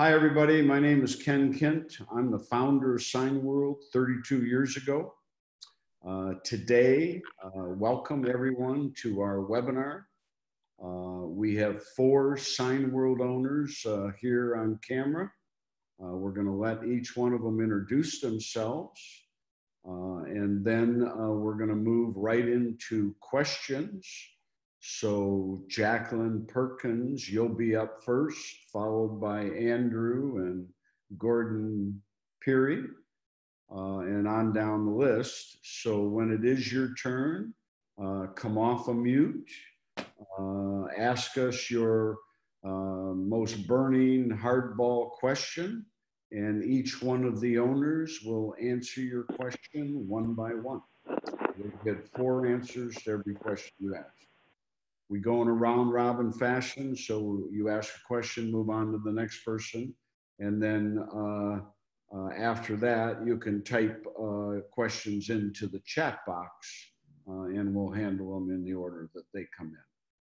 Hi, everybody. My name is Ken Kent. I'm the founder of Sign World 32 years ago. Uh, today, uh, welcome everyone to our webinar. Uh, we have four Sign World owners uh, here on camera. Uh, we're going to let each one of them introduce themselves. Uh, and then we're going to move right into questions. So Jacqueline Perkins, you'll be up first, followed by Andrew and Gordon Peary, uh, and on down the list. So when it is your turn, uh, come off a mute, uh, ask us your uh, most burning hardball question, and each one of the owners will answer your question one by one. You'll get four answers to every question you ask. We go in a round robin fashion. So you ask a question, move on to the next person. And then uh, uh, after that, you can type uh, questions into the chat box uh, and we'll handle them in the order that they come in.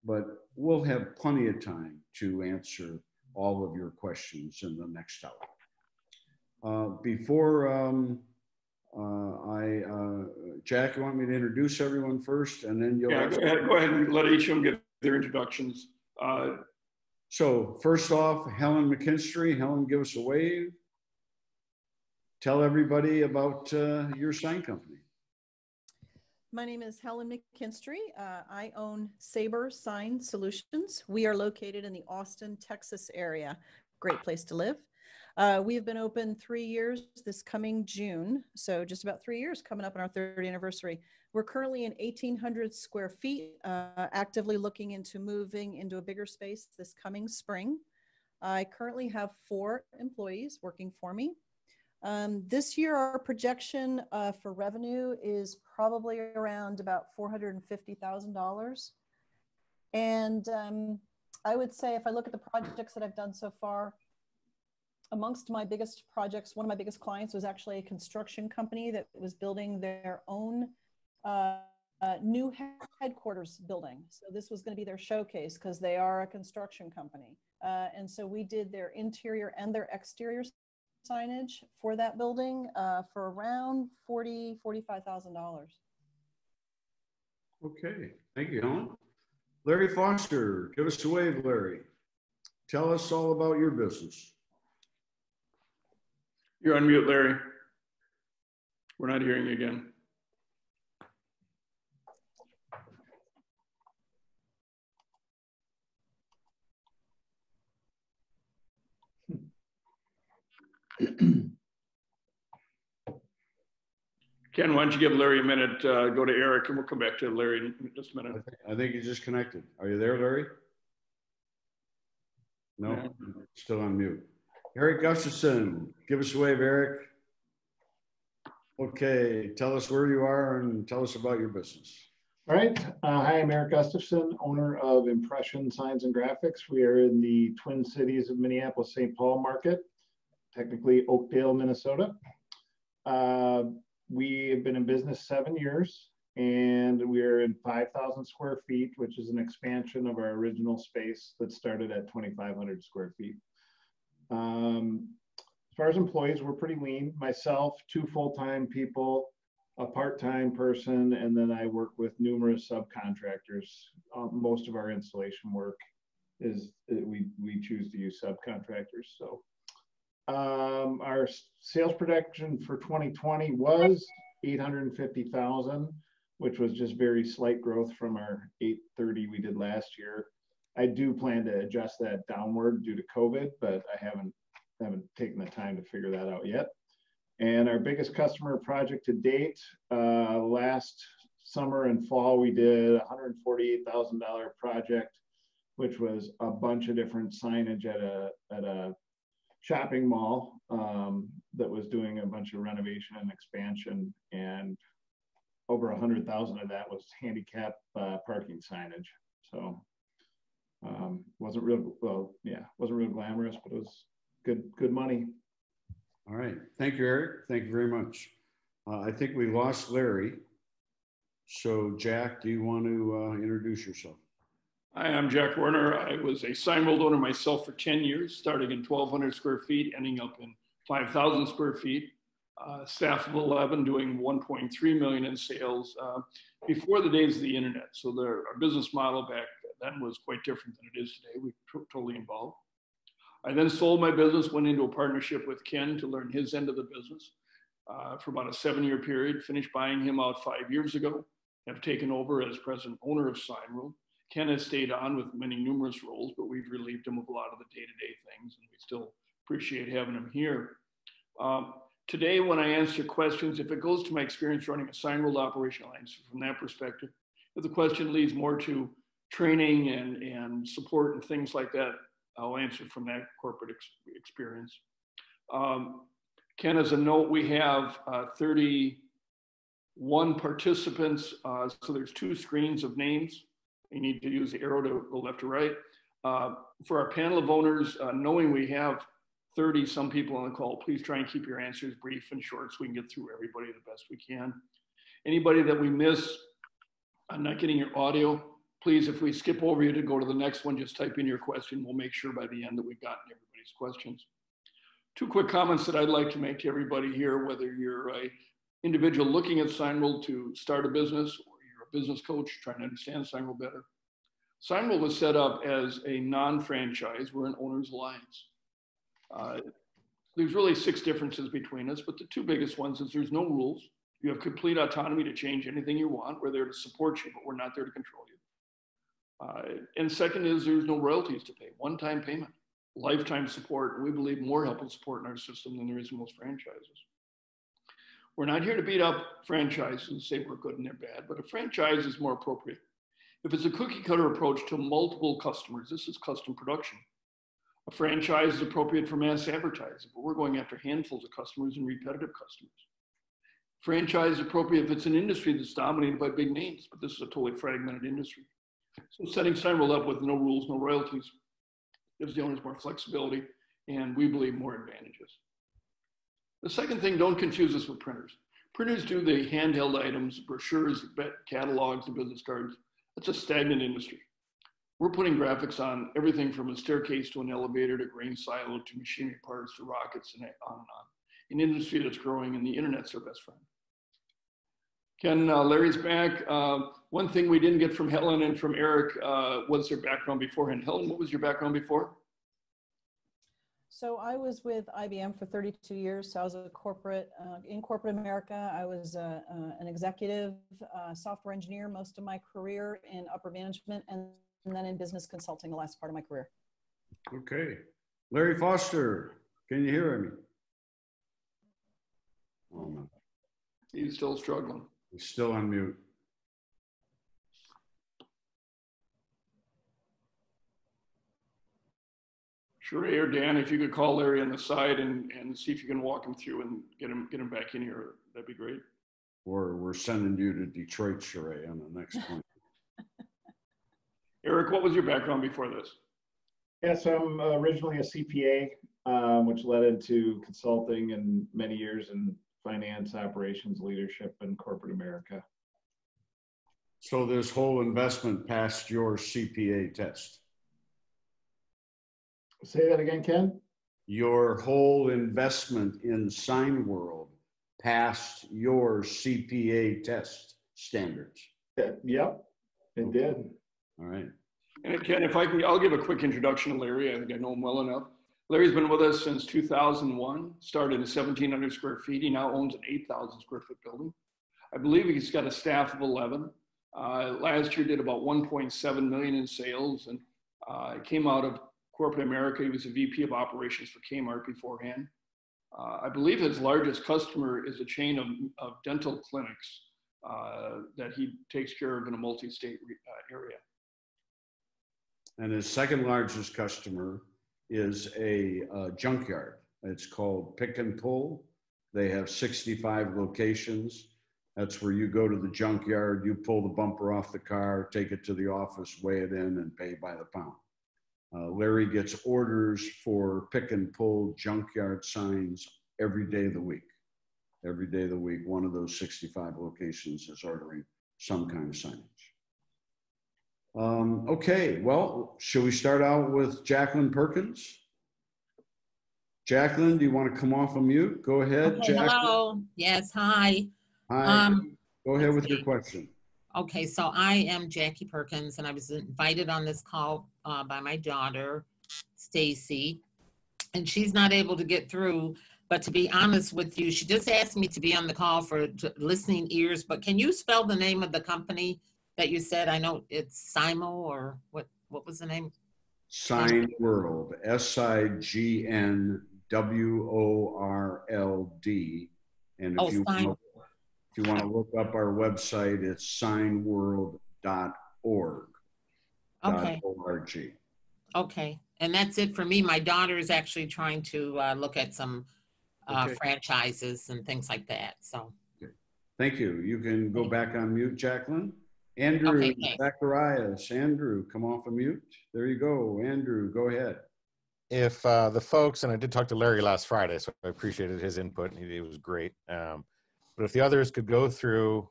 But we'll have plenty of time to answer all of your questions in the next hour. Uh, before um, I, uh, Jack, you want me to introduce everyone first and then you'll. Yeah, go ahead, go ahead and let each of them get their introductions. Uh, so first off, Helen McKinstry. Helen, give us a wave. Tell everybody about uh, your sign company. My name is Helen McKinstry. Uh, I own Sabre Sign Solutions. We are located in the Austin, Texas area. Great place to live. Uh, we have been open three years this coming June. So just about three years coming up on our third anniversary. We're currently in 1,800 square feet, uh, actively looking into moving into a bigger space this coming spring. I currently have four employees working for me. Um, this year, our projection uh, for revenue is probably around about $450,000. And um, I would say if I look at the projects that I've done so far, amongst my biggest projects, one of my biggest clients was actually a construction company that was building their own uh, uh, new headquarters building. So this was going to be their showcase because they are a construction company. Uh, and so we did their interior and their exterior signage for that building uh, for around forty, forty-five thousand dollars. Okay, thank you, Helen. Larry Foster, give us a wave, Larry. Tell us all about your business. You're on mute, Larry. We're not hearing you again. Ken, why don't you give Larry a minute, uh, go to Eric, and we'll come back to Larry in just a minute. I think, he's just connected. Are you there, Larry? No, yeah. still on mute. Eric Gustafson, give us a wave, Eric. Okay, tell us where you are and tell us about your business. All right. Uh, hi, I'm Eric Gustafson, owner of Impression Signs and Graphics. We are in the Twin Cities of Minneapolis, St. Paul market, technically Oakdale, Minnesota. Uh, we have been in business seven years and we're in 5,000 square feet, which is an expansion of our original space that started at 2,500 square feet. Um, as far as employees, we're pretty lean. Myself, two full-time people, a part-time person, and then I work with numerous subcontractors. Uh, most of our installation work is we we choose to use subcontractors. So um, our sales production for 2020 was 850,000, which was just very slight growth from our 830 we did last year. I do plan to adjust that downward due to COVID, but I haven't haven't taken the time to figure that out yet. And our biggest customer project to date, uh, last summer and fall, we did a $148,000 project, which was a bunch of different signage at a at a shopping mall um, that was doing a bunch of renovation and expansion, and over a hundred thousand of that was handicap uh, parking signage. So um, wasn't real well, yeah, wasn't real glamorous, but it was good good money. All right, thank you, Eric. Thank you very much. Uh, I think we lost Larry. So Jack, do you want to uh, introduce yourself? Hi, I'm Jack Werner. I was a sign world owner myself for 10 years, starting in 1,200 square feet, ending up in 5,000 square feet. Uh, staff of 11 doing 1.3 million in sales uh, before the days of the internet. So their, our business model back then was quite different than it is today. We totally involved. I then sold my business, went into a partnership with Ken to learn his end of the business uh, for about a seven year period, finished buying him out five years ago, have taken over as president owner of Signworld. Ken has stayed on with many numerous roles, but we've relieved him of a lot of the day to day things, and we still appreciate having him here. Um, today, when I answer questions, if it goes to my experience running a Signworld operation, I'll answer from that perspective. If the question leads more to training and, and support and things like that, I'll answer from that corporate ex experience. Um, Ken, as a note, we have uh, 31 participants. Uh, so there's two screens of names. You need to use the arrow to go left or right. Uh, for our panel of owners, uh, knowing we have 30 some people on the call, please try and keep your answers brief and short so we can get through everybody the best we can. Anybody that we miss, I'm not getting your audio, please, if we skip over you to go to the next one, just type in your question. We'll make sure by the end that we've gotten everybody's questions. Two quick comments that I'd like to make to everybody here, whether you're a individual looking at Signworld to start a business or you're a business coach trying to understand Signworld better. Signworld was set up as a non-franchise. We're an owner's alliance. Uh, there's really six differences between us, but the two biggest ones is there's no rules. You have complete autonomy to change anything you want. We're there to support you, but we're not there to control you. Uh, and second is there's no royalties to pay, one-time payment, lifetime support. We believe more help and support in our system than there is in most franchises. We're not here to beat up franchises and say we're good and they're bad, but a franchise is more appropriate. If it's a cookie cutter approach to multiple customers, this is custom production. A franchise is appropriate for mass advertising, but we're going after handfuls of customers and repetitive customers. Franchise is appropriate if it's an industry that's dominated by big names, but this is a totally fragmented industry. So setting Signworld up with no rules, no royalties gives the owners more flexibility and we believe more advantages. The second thing, don't confuse us with printers. Printers do the handheld items, brochures, catalogs, and business cards. That's a stagnant industry. We're putting graphics on everything from a staircase to an elevator to grain silo to machinery parts to rockets and on and on. An industry that's growing and the internet's our best friend. Ken, uh, Larry's back. Uh, one thing we didn't get from Helen and from Eric uh, was their background beforehand. Helen, what was your background before? So I was with IBM for 32 years. So I was a corporate, uh, in corporate America. I was uh, uh, an executive software engineer most of my career in upper management and, and then in business consulting the last part of my career. Okay. Larry Foster, can you hear me? Oh, no. He's still struggling. He's still on mute. Sure, or Dan, if you could call Larry on the side and, and see if you can walk him through and get him get him back in here, that'd be great. Or we're sending you to Detroit, Sheree, on the next one. Eric, what was your background before this? Yes, yeah, so I'm originally a CPA, um, which led into consulting and many years in finance, operations, leadership, and corporate America. So this whole investment passed your CPA test? Say that again, Ken? Your whole investment in Sign World passed your CPA test standards. Yep, it did. All right. And Ken, if I can, I'll give a quick introduction to Larry. I think I know him well enough. Larry's been with us since 2001, started at 1,700 square feet. He now owns an 8,000 square foot building. I believe he's got a staff of 11. Uh, last year did about 1.7 million in sales and uh, came out of corporate America. He was a VP of operations for Kmart beforehand. Uh, I believe his largest customer is a chain of, of dental clinics uh, that he takes care of in a multi-state uh, area. And his second largest customer is a uh, junkyard. It's called Pick and Pull. They have 65 locations. That's where you go to the junkyard, you pull the bumper off the car, take it to the office, weigh it in, and pay by the pound. Uh, Larry gets orders for pick and pull junkyard signs every day of the week. Every day of the week, one of those 65 locations is ordering some kind of signage. Um, okay, well, should we start out with Jacqueline Perkins? Jacqueline, do you want to come off of mute? Go ahead, Okay, Jacqueline. hello. Yes, hi. Hi, Um, go ahead with your question. Okay, so I am Jackie Perkins and I was invited on this call uh, by my daughter, Stacy. And she's not able to get through, but to be honest with you, she just asked me to be on the call for listening ears, but can you spell the name of the company that you said? I know it's Simo or what, what was the name? Sign World, S I G N W O R L D. And Oh, if you, Sign- wanna- if you want to look up our website, it's signworld.org. Okay, .org. okay. And that's it for me. My daughter is actually trying to uh, look at some uh, Okay. franchises and things like that, so. Thank you. You can go back on mute, Jacqueline. Andrew Okay, thanks. Zacharias, Andrew, come off of mute. There you go. Andrew, go ahead. if uh, the folks, and I did talk to Larry last Friday, so I appreciated his input. and He, he was great. Um, but if the others could go through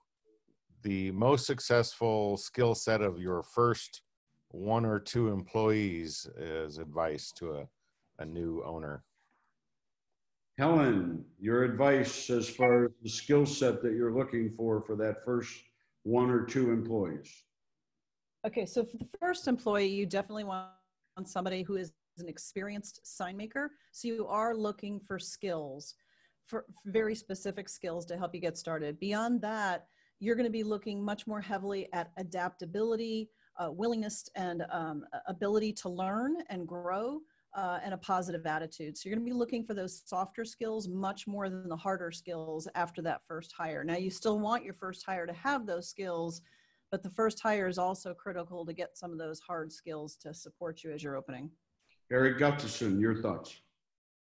the most successful skill set of your first one or two employees as advice to a, a new owner. Helen, your advice as far as the skill set that you're looking for for that first one or two employees. Okay, so for the first employee, you definitely want somebody who is an experienced sign maker. So you are looking for skills, for very specific skills to help you get started. Beyond that, you're going to be looking much more heavily at adaptability, uh, willingness, and um, ability to learn and grow, uh, and a positive attitude. So you're going to be looking for those softer skills much more than the harder skills after that first hire. Now, you still want your first hire to have those skills, but the first hire is also critical to get some of those hard skills to support you as you're opening. Eric Gustafson, your thoughts.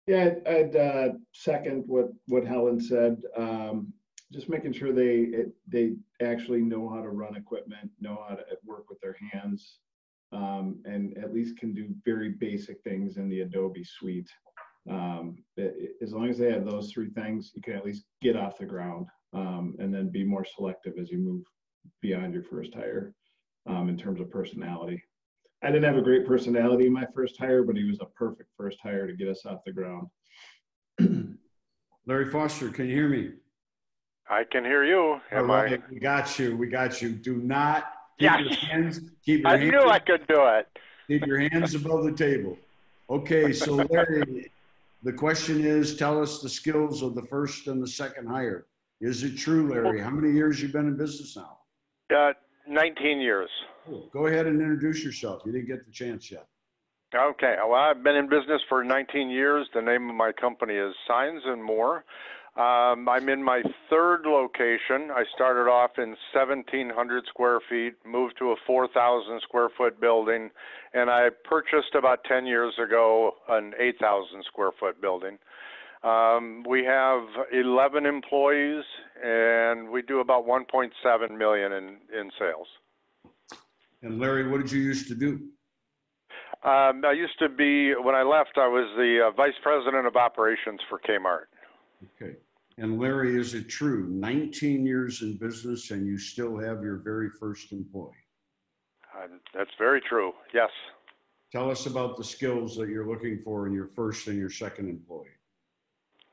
Yeah, I'd- I'd uh, second what, what Helen said. Um, Just making sure they, it- they actually know how to run equipment, know how to work with their hands, um, and at least can do very basic things in the Adobe suite. Um, a- a- As long as they have those three things, you can at least get off the ground um, and then be more selective as you move beyond your first hire um, in terms of personality. I didn't have a great personality in my first hire, but he was a perfect first hire to get us off the ground. Larry Foster, can you hear me? I can hear you. All Am I? we got you. We got you. Do not keep your hands, keep your I hands, knew I could do it. keep your hands above the table. Okay, so Larry, the question is, tell us the skills of the first and the second hire. Is it true, Larry? How many years you been in business now? Uh, 19 years. Go ahead and introduce yourself. You didn't get the chance yet. Okay. Well, I've been in business for 19 years. The name of my company is Signs and More. Um, I'm in my third location. I started off in 1,700 square feet, moved to a 4,000 square foot building, and I purchased about 10 years ago an 8,000 square foot building. Um, we have 11 employees, and we do about 1.7 million in, in sales. And Larry, what did you used to do? Um, I used to be, when I left, I was the uh, vice president of operations for Kmart. Okay. And Larry, is it true? 19 years in business and you still have your very first employee? Uh, that's very true. Yes. Tell us about the skills that you're looking for in your first and your second employee.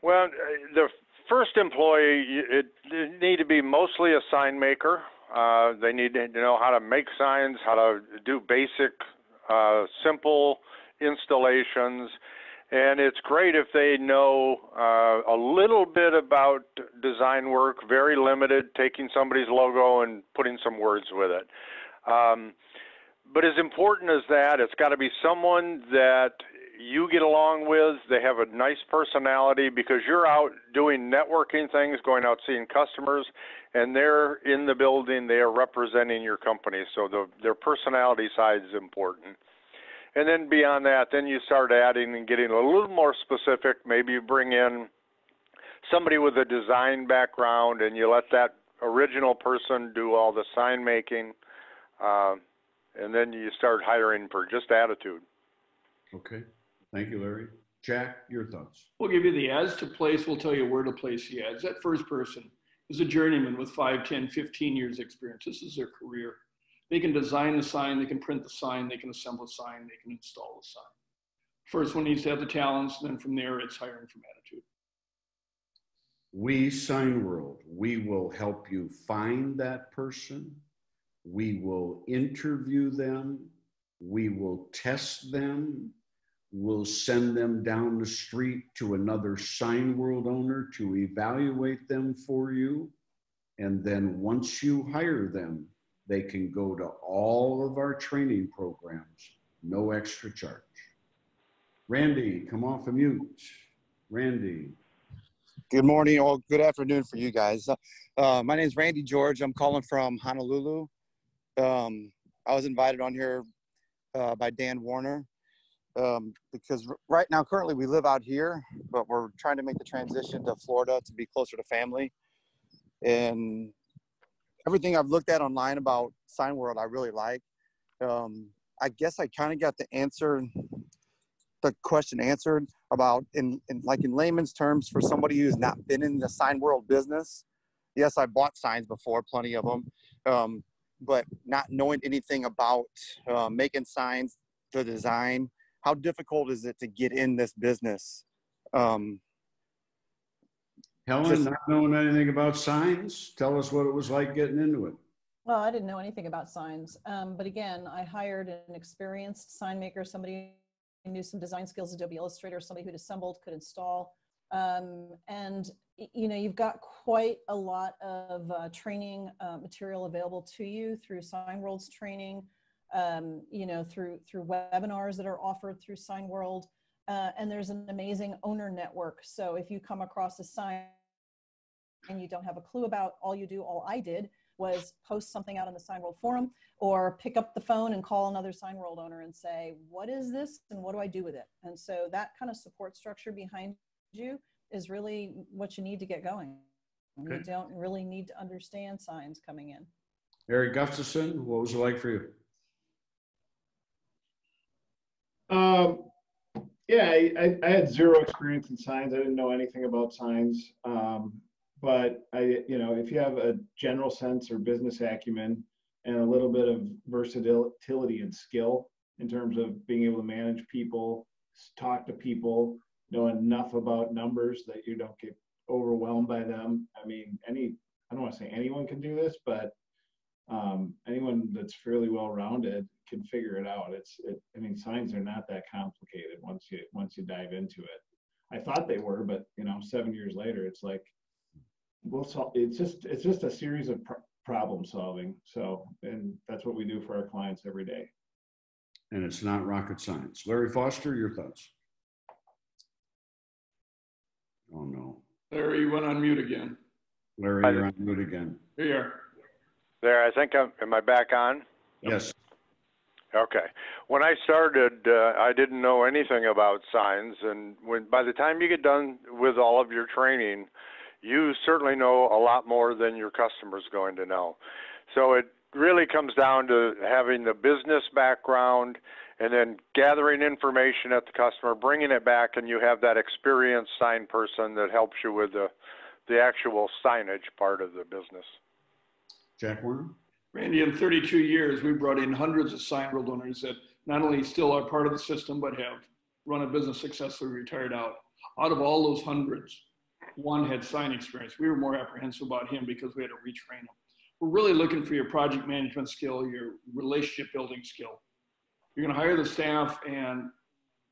Well, uh, the first employee, it, it need to be mostly a sign maker. Uh, they need to know how to make signs, how to do basic, uh, simple installations. And it's great if they know uh, a little bit about design work, very limited, taking somebody's logo and putting some words with it. Um, but as important as that, it's got to be someone that you get along with. They have a nice personality because you're out doing networking things, going out seeing customers, and they're in the building. They are representing your company, so the, their personality side is important. And then beyond that, then you start adding and getting a little more specific. Maybe you bring in somebody with a design background, and you let that original person do all the sign making. Uh, and then you start hiring for just attitude. Okay. Thank you, Larry. Jack, your thoughts. We'll give you the ads to place. We'll tell you where to place the ads. That first person is a journeyman with 5, 10, 15 years experience. This is their career. They can design the sign, they can print the sign, they can assemble a sign, they can install the sign. First one needs to have the talents, then from there it's hiring from attitude. We, Sign World, we will help you find that person. We will interview them. We will test them. We'll send them down the street to another Sign World owner to evaluate them for you. And then once you hire them, they can go to all of our training programs, no extra charge. Randy, come off of mute. Randy. Good morning or good afternoon for you guys. Uh, my name is Randy George. I'm calling from Honolulu. Um, I was invited on here uh, by Dan Warner um, because right now, currently, we live out here, but we're trying to make the transition to Florida to be closer to family. And everything I've looked at online about Sign World, I really like. Um, I guess I kind of got the answer, the question answered about in, in like in layman's terms for somebody who's not been in the sign world business. Yes, I bought signs before, plenty of them, um, but not knowing anything about uh, making signs, the design. How difficult is it to get in this business? Um, Helen, not knowing anything about signs, tell us what it was like getting into it. Well, I didn't know anything about signs, um, but again, I hired an experienced sign maker, somebody who knew some design skills, Adobe Illustrator, somebody who'd assembled, could install. Um, and you know, you've got quite a lot of uh, training uh, material available to you through Sign World's training, um, you know, through through webinars that are offered through Sign World. Uh, and there's an amazing owner network. So if you come across a sign and you don't have a clue about, all you do, all I did was post something out on the Sign World forum or pick up the phone and call another Sign World owner and say, what is this and what do I do with it? And so that kind of support structure behind you is really what you need to get going. You don't really need to understand signs coming in. Eric Gustafson, what was it like for you? Um, yeah, I, I, had zero experience in signs. I didn't know anything about signs. Um, but I, you know, if you have a general sense or business acumen and a little bit of versatility and skill in terms of being able to manage people, talk to people, know enough about numbers that you don't get overwhelmed by them. I mean, any, I don't want to say anyone can do this, but um, anyone that's fairly well rounded can figure it out. It's, it, I mean, signs are not that complicated once you once you dive into it. I thought they were, but you know, seven years later, it's like, we'll solve. It's just it's just a series of pr- problem solving. So, and that's what we do for our clients every day. And it's not rocket science. Larry Foster, your thoughts? Oh, no. Larry, you went on mute again. Larry, you're on mute again. Here you are. There, I think I'm, am I back on? Yes, Okay. When I started, uh, I didn't know anything about signs, and when by the time you get done with all of your training, you certainly know a lot more than your customer's going to know. So it really comes down to having the business background and then gathering information at the customer, bringing it back, and you have that experienced sign person that helps you with the the actual signage part of the business. Jack Warner? Randy, in 32 years, we brought in hundreds of sign world owners that not only still are part of the system, but have run a business successfully retired out. Out of all those hundreds, one had sign experience. We were more apprehensive about him because we had to retrain him. We're really looking for your project management skill, your relationship building skill. You're going to hire the staff, and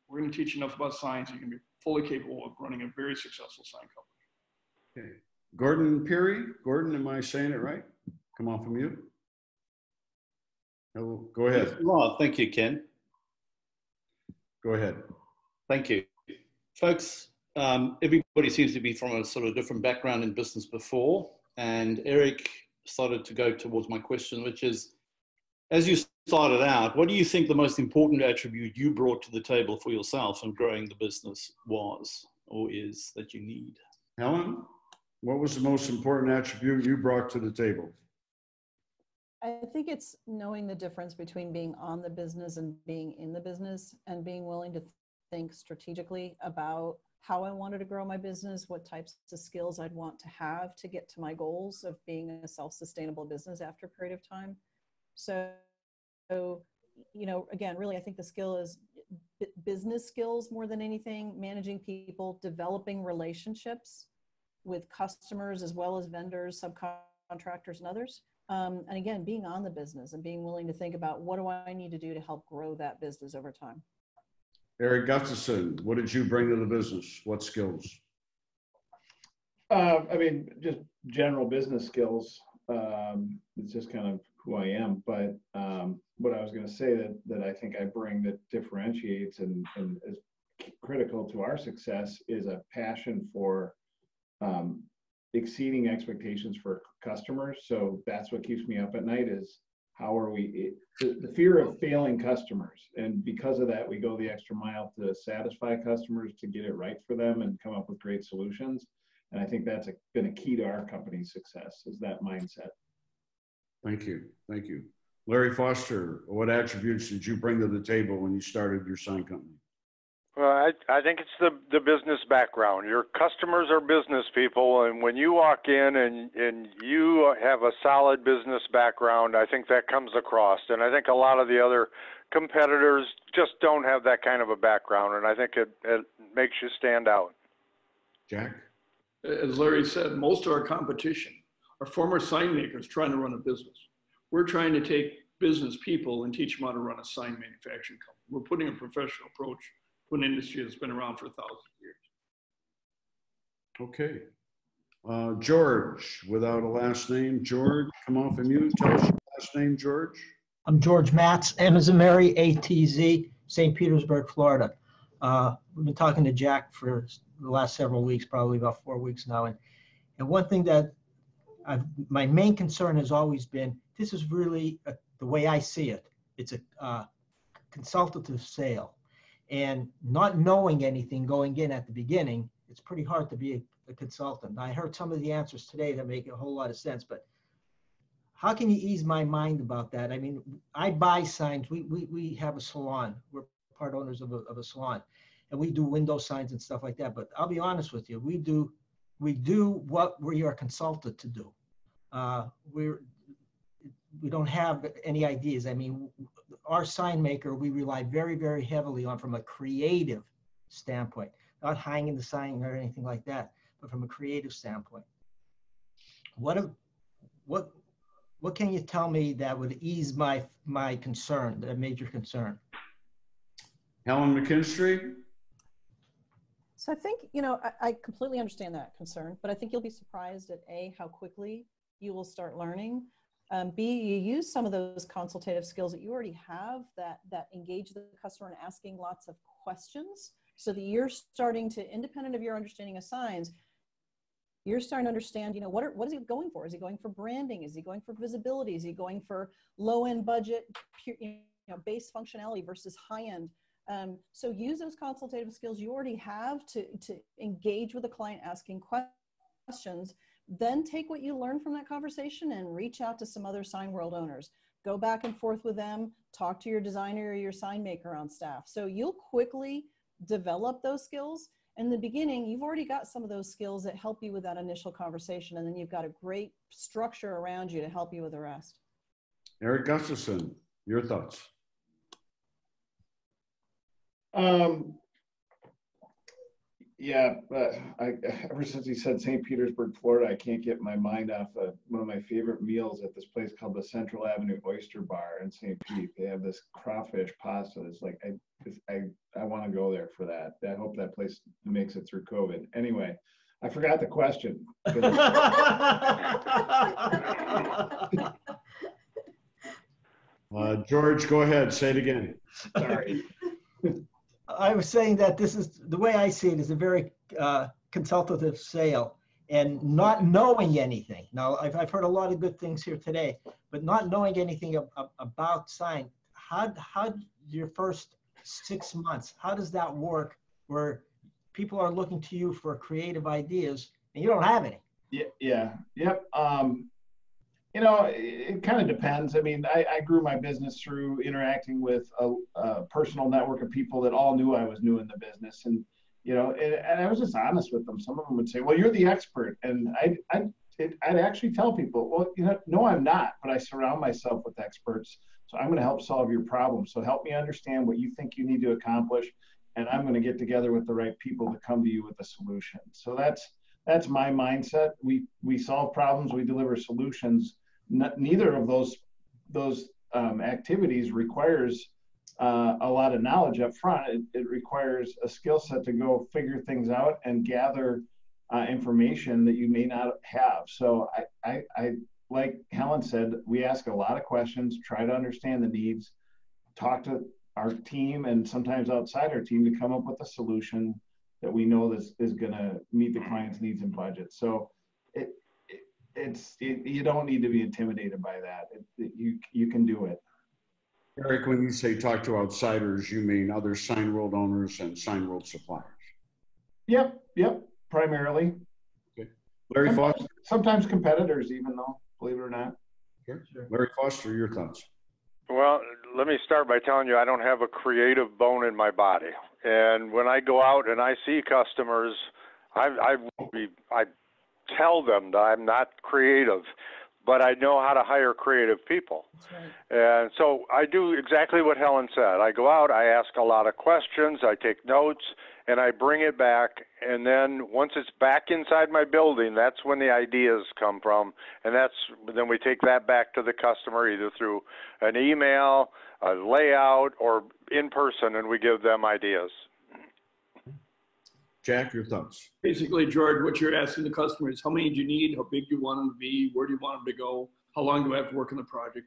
we're going to teach enough about signs. You can be fully capable of running a very successful sign company. Okay. Gordon Peary? Gordon, am I saying it right? Come off of mute. Oh, go ahead. Well, thank you, Ken. Go ahead. Thank you. Folks, um, everybody seems to be from a sort of different background in business before. And Eric started to go towards my question, which is as you started out, what do you think the most important attribute you brought to the table for yourself in growing the business was or is that you need? Helen, what was the most important attribute you brought to the table? I think it's knowing the difference between being on the business and being in the business and being willing to think strategically about how I wanted to grow my business, what types of skills I'd want to have to get to my goals of being a self sustainable business after a period of time. So, so you know, again, really, I think the skill is business skills more than anything, managing people, developing relationships with customers as well as vendors, subcontractors, and others. Um, and again, being on the business and being willing to think about what do I need to do to help grow that business over time. Eric Gustafson, what did you bring to the business? What skills? Uh, I mean, just general business skills. Um, it's just kind of who I am. But um, what I was going to say that that I think I bring that differentiates and, and is critical to our success is a passion for um, exceeding expectations for customers. So that's what keeps me up at night is how are we the, the, fear of failing customers. And because of that we go the extra mile to satisfy customers to get it right for them and come up with great solutions. And i think that's a, been a key to our company's success is that mindset. Thank you. Thank you. Larry foster what attributes did you bring to the table when you started your sign company well, I, I think it's the the business background. Your customers are business people, and when you walk in and and you have a solid business background, I think that comes across. And I think a lot of the other competitors just don't have that kind of a background, and I think it it makes you stand out. Jack, as Larry said, most of our competition are former sign makers trying to run a business. We're trying to take business people and teach them how to run a sign manufacturing company. We're putting a professional approach to an industry that's been around for a thousand years. Okay. Uh, George, without a last name, George, come off of mute. Tell us your last name, George. I'm George Matz, M as in Mary, A-T-Z, St. Petersburg, Florida. Uh, we've been talking to Jack for the last several weeks, probably about four weeks now. And, and one thing that I've, my main concern has always been, this is really a, the way I see it. It's a uh, consultative sale and not knowing anything going in at the beginning, it's pretty hard to be a, a, consultant. I heard some of the answers today that make a whole lot of sense, but how can you ease my mind about that? I mean, I buy signs. We, we, we have a salon. We're part owners of a, of a salon and we do window signs and stuff like that. But I'll be honest with you, we do, we do what we are consulted to do. Uh, we're, we don't have any ideas. I mean, our sign maker, we rely very, very heavily on from a creative standpoint, not hanging the sign or anything like that, but from a creative standpoint. What, what, what can you tell me that would ease my, my concern, the major concern? Helen McKinstry? So I think, you know, I, I completely understand that concern, but I think you'll be surprised at A, how quickly you will start learning um, B, you use some of those consultative skills that you already have that, that engage the customer in asking lots of questions so that you're starting to, independent of your understanding of signs, you're starting to understand, you know, what, are, what is he going for? Is he going for branding? Is he going for visibility? Is he going for low end budget, you know, base functionality versus high end? Um, so use those consultative skills you already have to, to engage with the client asking questions then take what you learn from that conversation and reach out to some other sign world owners. Go back and forth with them, talk to your designer or your sign maker on staff. So you'll quickly develop those skills. In the beginning, you've already got some of those skills that help you with that initial conversation, and then you've got a great structure around you to help you with the rest. Eric Gustafson, your thoughts? Um, yeah, but I, ever since he said St. Petersburg, Florida, I can't get my mind off of one of my favorite meals at this place called the Central Avenue Oyster Bar in St. Pete. They have this crawfish pasta. It's like I, I, I want to go there for that. I hope that place makes it through COVID. Anyway, I forgot the question. uh, George, go ahead. Say it again. Sorry. I was saying that this is the way I see it is a very uh, consultative sale and not knowing anything. Now, I've, I've heard a lot of good things here today, but not knowing anything ab- ab- about sign, how, how your first six months, how does that work where people are looking to you for creative ideas and you don't have any? Yeah, yeah, yep. Um, you know, it, it kind of depends. I mean, I, I, grew my business through interacting with a, a, personal network of people that all knew I was new in the business, and you know, and, and, I was just honest with them. Some of them would say, "Well, you're the expert," and I, I it, I'd actually tell people, well, you know, no, I'm not, but I surround myself with experts. So I'm going to help solve your problem. So help me understand what you think you need to accomplish, and I'm going to get together with the right people to come to you with a solution. So that's that's my mindset. We we solve problems, we deliver solutions. N- neither of those those um, activities requires uh, a lot of knowledge up front. It, it requires a skill set to go figure things out and gather uh, information that you may not have. So I, I, I, like Helen said, we ask a lot of questions, try to understand the needs, talk to our team and sometimes outside our team to come up with a solution that we know this is going to meet the client's needs and budget. So it's it, you don't need to be intimidated by that. It, you you can do it. Eric, when you say talk to outsiders, you mean other sign world owners and sign world suppliers? Yep, yep, primarily. Okay. Larry sometimes, Foster. Sometimes competitors, even though, believe it or not. Sure. Larry Foster, your thoughts? Well, let me start by telling you I don't have a creative bone in my body. And when I go out and I see customers, I, I, I tell them that I'm not creative but I know how to hire creative people. Right. And so I do exactly what Helen said. I go out, I ask a lot of questions, I take notes, and I bring it back. And then once it's back inside my building, that's when the ideas come from. And that's then we take that back to the customer either through an email, a layout, or in person, and we give them ideas. Jack, your thoughts? Basically, George, what you're asking the customer is how many do you need? How big do you want them to be? Where do you want them to go? How long do I have to work on the project?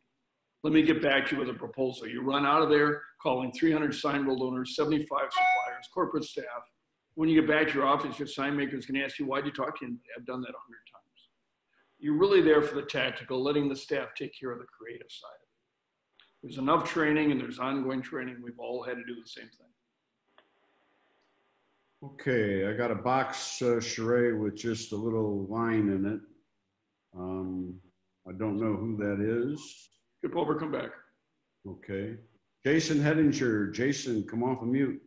Let me get back to you with a proposal. You run out of there calling 300 sign world owners, 75 suppliers, corporate staff. When you get back to your office, your sign maker is going to ask you, why did you talk to him? I've done that 100 times. You're really there for the tactical, letting the staff take care of the creative side of it. There's enough training and there's ongoing training. We've all had to do the same thing. Okay, I got a box uh, charade with just a little line in it. Um, I don't know who that is. Skip over, come back. Okay. Jason Hedinger. Jason, come off of mute.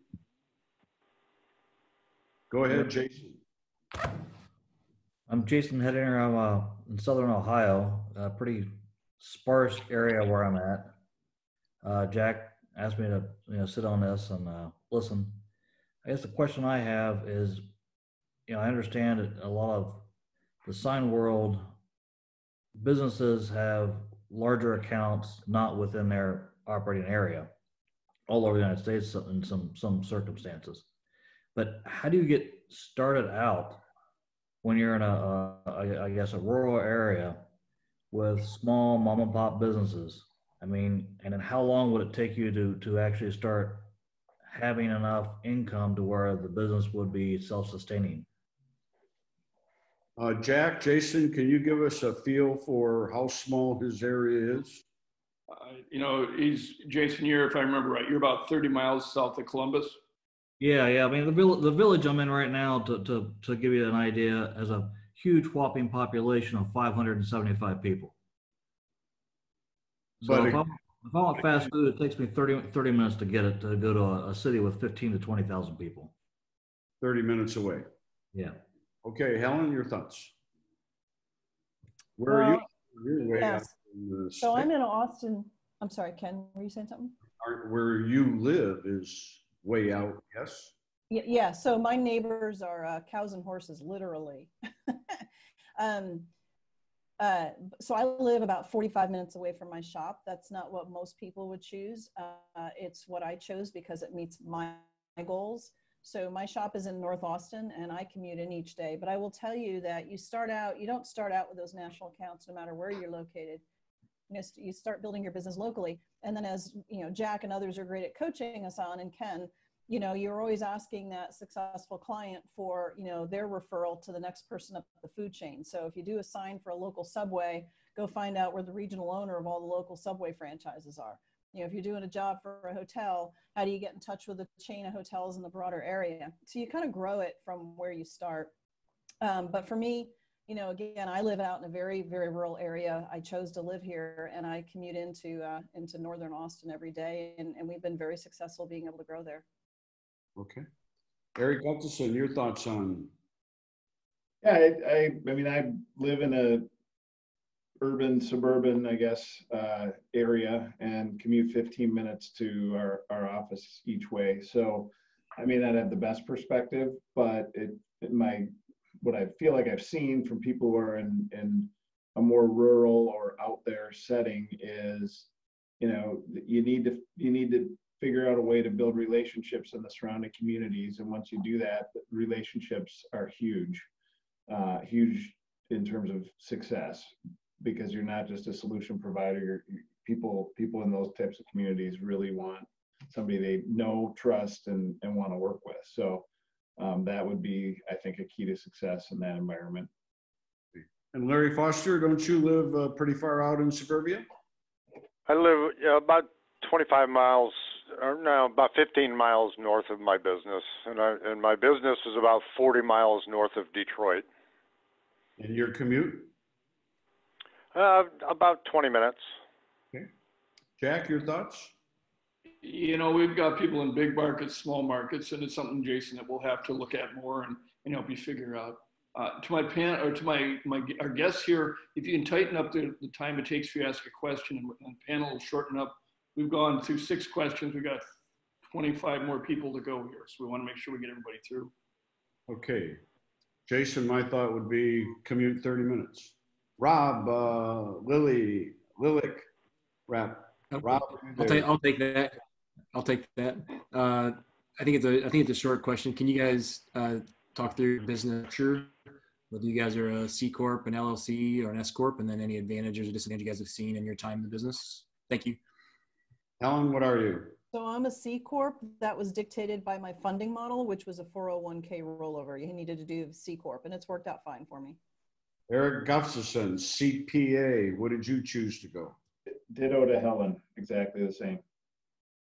Go ahead, Jason. I'm Jason Hedinger. I'm uh, in Southern Ohio, a pretty sparse area where I'm at. Uh, Jack asked me to you know sit on this and uh, listen. I guess the question I have is, you know, I understand that a lot of the sign world businesses have larger accounts not within their operating area all over the United States in some some circumstances. But how do you get started out when you're in a, a I guess a rural area with small mom and pop businesses? I mean, and then how long would it take you to to actually start having enough income to where the business would be self-sustaining. Uh, Jack, Jason, can you give us a feel for how small his area is? Uh, you know, he's Jason. You're, if I remember right, you're about 30 miles south of Columbus. Yeah, yeah. I mean, the village, the village I'm in right now, to to to give you an idea, has a huge whopping population of 575 people. So but if I'm, if I want fast food, it takes me 30, 30 minutes to get it to go to a, a city with 15 to 20,000 people. 30 minutes away. Yeah. Okay, Helen, your thoughts. Where well, are you? You're yes. so I'm in Austin. I'm sorry, Ken, were you saying something? Where you live is way out, yes? Yeah, yeah. so my neighbors are uh, cows and horses, literally. um, uh, so I live about 45 minutes away from my shop. That's not what most people would choose. Uh, it's what I chose because it meets my, my goals. So my shop is in North Austin and I commute in each day. But I will tell you that you start out, you don't start out with those national accounts no matter where you're located. You, know, you start building your business locally. And then as you know, Jack and others are great at coaching us on and Ken, you know you're always asking that successful client for you know their referral to the next person up the food chain. So if you do a sign for a local subway go find out where the regional owner of all the local subway franchises are. You know if you're doing a job for a hotel how do you get in touch with the chain of hotels in the broader area? So you kind of grow it from where you start. Um, but for me you know again i live out in a very very rural area. I chose to live here and i commute into uh, into northern austin every day and, and we've been very successful being able to grow there Okay. Eric Gustafson, your thoughts on Yeah, I, I, I mean, I live in a urban, suburban, I guess, uh, area and commute 15 minutes to our, our office each way. So I may not have the best perspective, but it, it my, what I feel like I've seen from people who are in, in a more rural or out there setting is, you know, you need to, you need to figure out a way to build relationships in the surrounding communities. And once you do that, relationships are huge, uh, huge in terms of success because you're not just a solution provider. You're, you, people, people in those types of communities really want somebody they know, trust, and, and want to work with. So um, that would be, I think, a key to success in that environment. And Larry Foster, don't you live uh, pretty far out in suburbia? I live you know, about 25 miles, or no, about 15 miles north of my business, and I, and my business is about 40 miles north of Detroit. And your commute? Uh, about 20 minutes. Okay. Jack, your thoughts? You know, we've got people in big markets, small markets, and it's something, Jason, that we'll have to look at more and, and help you figure out. Uh, to my pan or to my my our guests here, if you can tighten up the, the time it takes for you to ask a question and, and panel will shorten up. We've gone through six questions. We've got 25 more people to go here, so we want to make sure we get everybody through. Okay. Jason, my thought would be commute 30 minutes. Rob, uh, Lily, Lilik, Rap. Rob, I'll take, I'll take that. I'll take that. Uh, I think it's a, I think it's a short question. Can you guys uh, talk through your business structure? Whether you guys are a C corp, an LLC, or an S corp, and then any advantages or disadvantages you guys have seen in your time in the business. Thank you. Helen, what are you? So I'm a C Corp. That was dictated by my funding model, which was a 401k rollover. You needed to do C Corp, and it's worked out fine for me. Eric Gustafson, CPA. What did you choose to go? Ditto to Helen, exactly the same.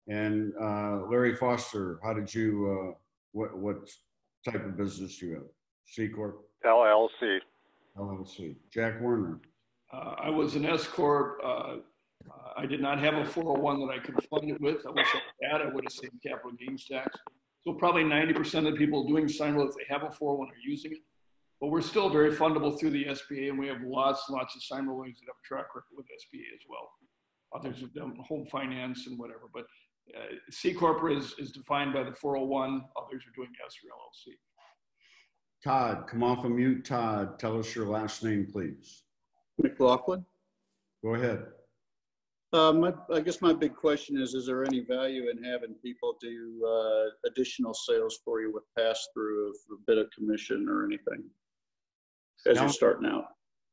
And uh, Larry Foster, how did you, uh, what, what type of business do you have? C Corp, LLC. LLC. Jack Warner. Uh, I was an S corp. I did not have a 401 that I could fund it with. I wish I had. I would have saved capital gains tax. So probably 90% of the people doing sign if they have a 401, are using it. But we're still very fundable through the SBA, and we have lots and lots of sign lawyers that have a track record with SBA as well. Others have done home finance and whatever. But uh, C corp is, is defined by the 401. Others are doing S or LLC. Todd, come off of mute. Todd, tell us your last name, please. McLaughlin. Go ahead. Uh, my, I guess my big question is, is there any value in having people do uh, additional sales for you with pass through of a bit of commission or anything as Helen, you're starting out?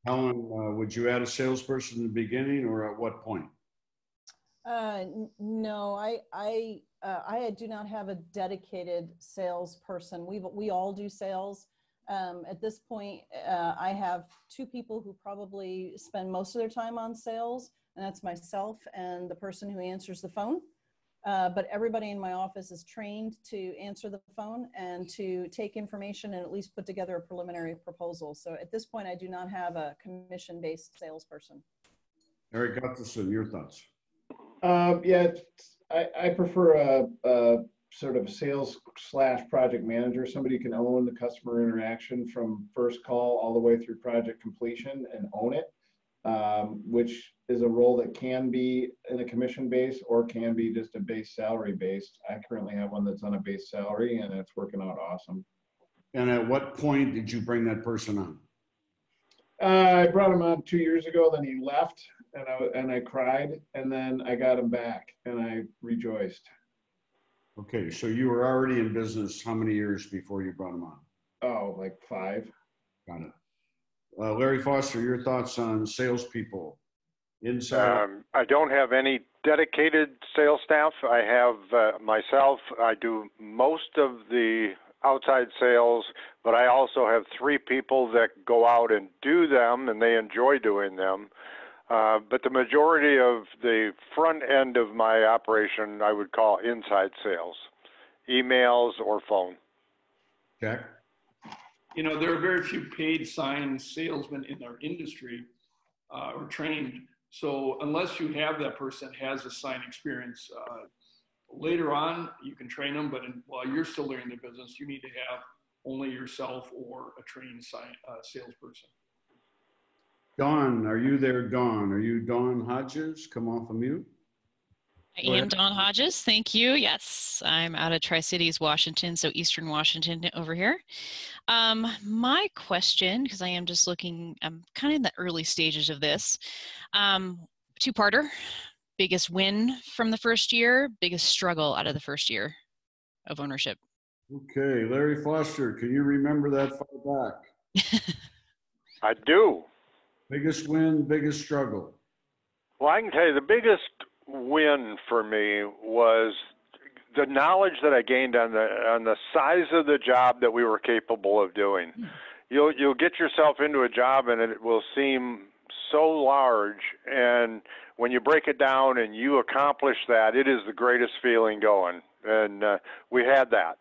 Helen, uh, would you add a salesperson in the beginning or at what point? Uh, no, I I uh, I do not have a dedicated salesperson. We we all do sales. Um, at this point, uh, I have two people who probably spend most of their time on sales, and that's myself and the person who answers the phone. Uh, but everybody in my office is trained to answer the phone and to take information and at least put together a preliminary proposal. So at this point, I do not have a commission-based salesperson. Eric Gustafson, your thoughts? Um, yeah, I, I prefer a, a sort of sales slash project manager, somebody can own the customer interaction from first call all the way through project completion and own it, um, which is a role that can be in a commission base or can be just a base salary based. I currently have one that's on a base salary and it's working out awesome. And at what point did you bring that person on? Uh, I brought him on two years ago, then he left and I, and I cried and then I got him back and I rejoiced. Okay, so you were already in business how many years before you brought him on? Oh, like five. Got it. Uh, Larry Foster, your thoughts on salespeople inside? Um, I don't have any dedicated sales staff. I have uh, myself. I do most of the outside sales, but I also have three people that go out and do them, and they enjoy doing them. Uh, but the majority of the front end of my operation, I would call inside sales, emails or phone. Jack? You know, there are very few paid sign salesmen in our industry uh, or trained. So unless you have that person has a sign experience, uh, later on you can train them. But in, while you're still learning the business, you need to have only yourself or a trained sign, uh, salesperson. Don, are you there, Don? Are you Don Hodges? Come off of mute. I Go am ahead. Dawn Hodges. Thank you. Yes, I'm out of Tri Cities, Washington, so Eastern Washington over here. Um, my question, because I am just looking, I'm kind of in the early stages of this. Um, two parter biggest win from the first year, biggest struggle out of the first year of ownership. Okay, Larry Foster, can you remember that far back? I do. Biggest win, biggest struggle. Well, I can tell you the biggest win for me was the knowledge that I gained on the on the size of the job that we were capable of doing. You'll you'll get yourself into a job and it will seem so large and when you break it down and you accomplish that, it is the greatest feeling going. And uh, we had that.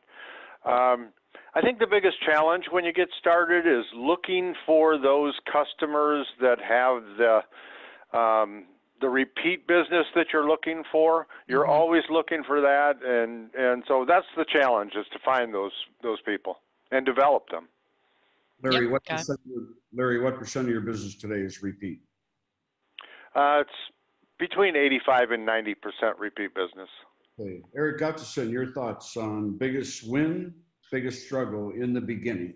Um, I think the biggest challenge when you get started is looking for those customers that have the um, the repeat business that you're looking for. You're always looking for that, and and so that's the challenge is to find those those people and develop them. Larry, Yep, what got percent, of your- Larry, what percent of your business today is repeat? Uh, it's between 85 and 90 percent repeat business. Okay, Eric Gustafson, your thoughts on biggest win, biggest struggle in the beginning?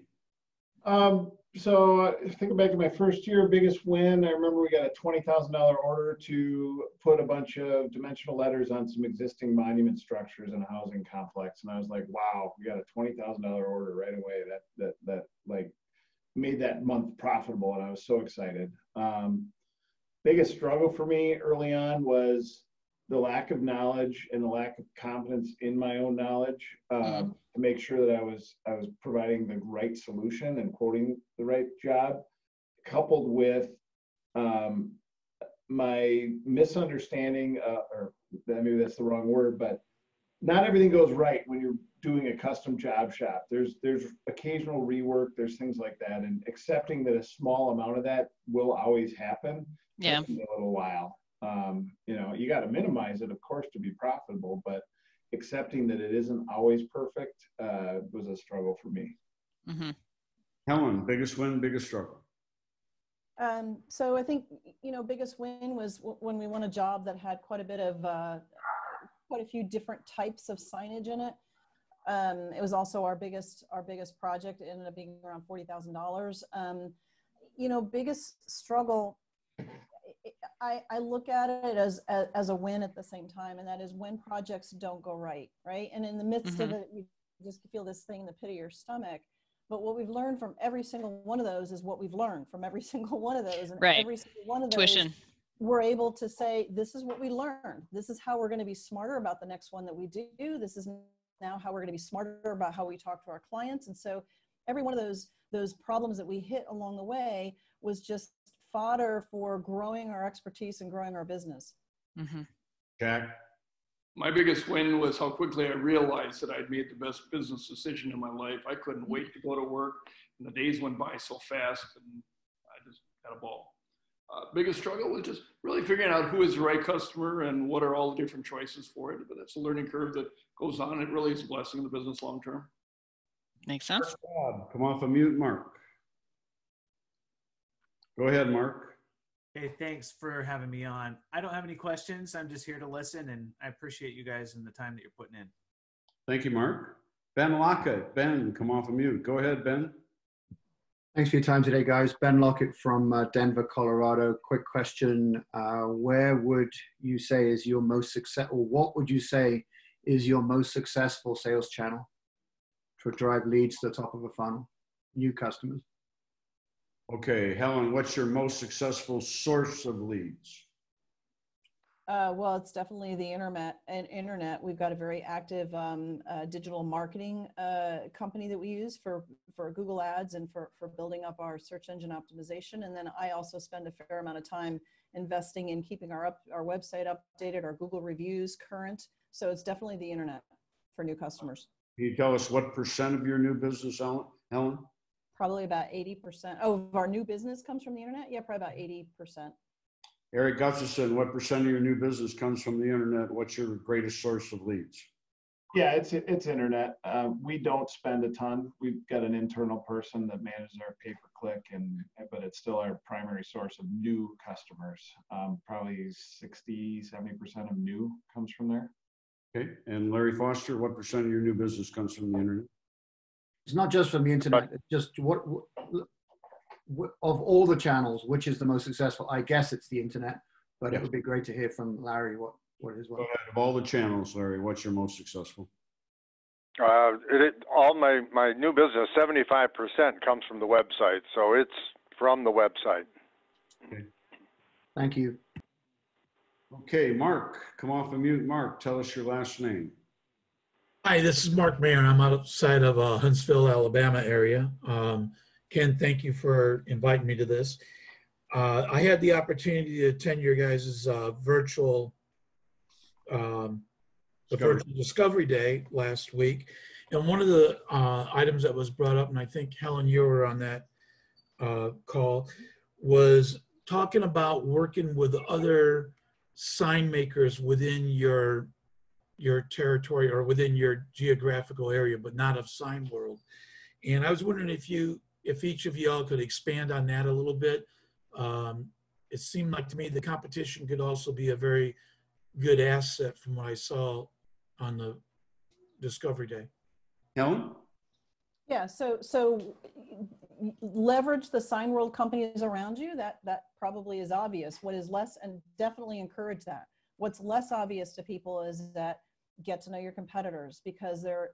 Um, so uh, thinking back to my first year, biggest win, I remember we got a twenty thousand dollar order to put a bunch of dimensional letters on some existing monument structures in a housing complex. And I was like, wow, we got a twenty thousand dollar order right away. That, that, that like made that month profitable. And I was so excited. Um, biggest struggle for me early on was the lack of knowledge and the lack of confidence in my own knowledge um, to make sure that I was I was providing the right solution and quoting the right job, coupled with um, my misunderstanding, uh, or maybe that's the wrong word, but not everything goes right when you're doing a custom job shop. There's there's occasional rework, there's things like that, and accepting that a small amount of that will always happen Yeah. a little while. Um, you know, you got to minimize it, of course, to be profitable, but accepting that it isn't always perfect uh, was a struggle for me. hmm Helen, biggest win, biggest struggle. Um, so I think, you know, biggest win was w- when we won a job that had quite a bit of, uh, quite a few different types of signage in it. Um, it was also our biggest, our biggest project. It ended up being around forty thousand dollars. Um, you know, biggest struggle. I, I look at it as, as as a win at the same time, and that is when projects don't go right, right? And in the midst of Mhm. it, you just feel this thing in the pit of your stomach. But what we've learned from every single one of those is what we've learned from every single one of those, and Right. every single one of those Tuition. we're able to say, this is what we learned. This is how we're going to be smarter about the next one that we do. This is now how we're going to be smarter about how we talk to our clients. And so every one of those, those problems that we hit along the way was just fodder for growing our expertise and growing our business. hmm Jack? My biggest win was how quickly I realized that I'd made the best business decision in my life. I couldn't wait to go to work, and the days went by so fast, and I just had a ball. Uh, biggest struggle was just really figuring out who is the right customer and what are all the different choices for it. But that's a learning curve that goes on. It really is a blessing in the business long term. Makes sense. Bob, come off of mute, Mark. Go ahead, Mark. Hey, thanks for having me on. I don't have any questions. I'm just here to listen, and I appreciate you guys and the time that you're putting in. Thank you, Mark. Ben Lockett, Ben, come off of mute. Go ahead, Ben. Thanks for your time today, guys. Ben Lockett from uh, Denver, Colorado. Quick question. Uh, where would you say is your most successful, what would you say is your most successful sales channel to drive leads to the top of a funnel? New customers. Okay, Helen, what's your most successful source of leads? Uh, well, it's definitely the internet and internet. We've got a very active um, uh, digital marketing uh, company that we use for, for Google ads and for, for building up our search engine optimization. And then I also spend a fair amount of time investing in keeping our up, our website updated, our Google reviews current. So it's definitely the internet for new customers. Can you tell us what percent of your new business, Helen? Helen? Probably about 80%. Oh, of our new business comes from the internet? Yeah, probably about 80%. Eric Gustafson, what percent of your new business comes from the internet? What's your greatest source of leads? Yeah, it's it's internet. Uh, we don't spend a ton. We've got an internal person that manages our pay per click, and but it's still our primary source of new customers. Um, probably 60, 70 percent of new comes from there. Okay, and Larry Foster, what percent of your new business comes from the internet? It's not just from the internet. It's just what, what of all the channels, which is the most successful? I guess it's the internet, but it would be great to hear from Larry what what his Go was. Of all the channels, Larry, what's your most successful? Uh, it, it, all my, my new business, 75% comes from the website. So it's from the website. Okay. Thank you. Okay, Mark, come off of mute. Mark, tell us your last name. Hi, this is Mark Mayer. I'm outside of uh, Huntsville, Alabama area. Um, Ken, thank you for inviting me to this. Uh, I had the opportunity to attend your guys' uh, virtual, um, the Discovery. virtual Discovery Day last week. And one of the uh, items that was brought up, and I think Helen, you were on that uh, call, was talking about working with other sign makers within your your territory or within your geographical area, but not of Signworld. And I was wondering if you, if each of y'all could expand on that a little bit. Um, it seemed like to me the competition could also be a very good asset from what I saw on the Discovery Day. Helen? Yeah, so so leverage the Signworld companies around you. That that probably is obvious. What is less and definitely encourage that. What's less obvious to people is that get to know your competitors because they're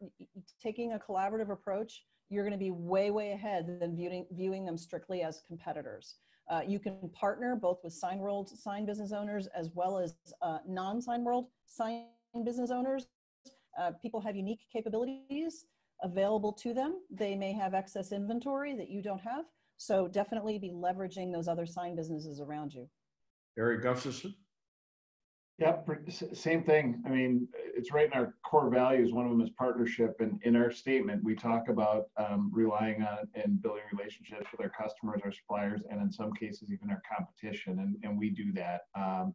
taking a collaborative approach. You're going to be way way ahead than viewing viewing them strictly as competitors. Uh, you can partner both with Signworld sign business owners as well as uh, non Signworld sign business owners. Uh, people have unique capabilities available to them. They may have excess inventory that you don't have. So definitely be leveraging those other sign businesses around you. Eric Gustafson? S- same thing. I mean, it's right in our core values. One of them is partnership. And in our statement, we talk about um, relying on and building relationships with our customers, our suppliers, and in some cases, even our competition. And, and we do that. Um,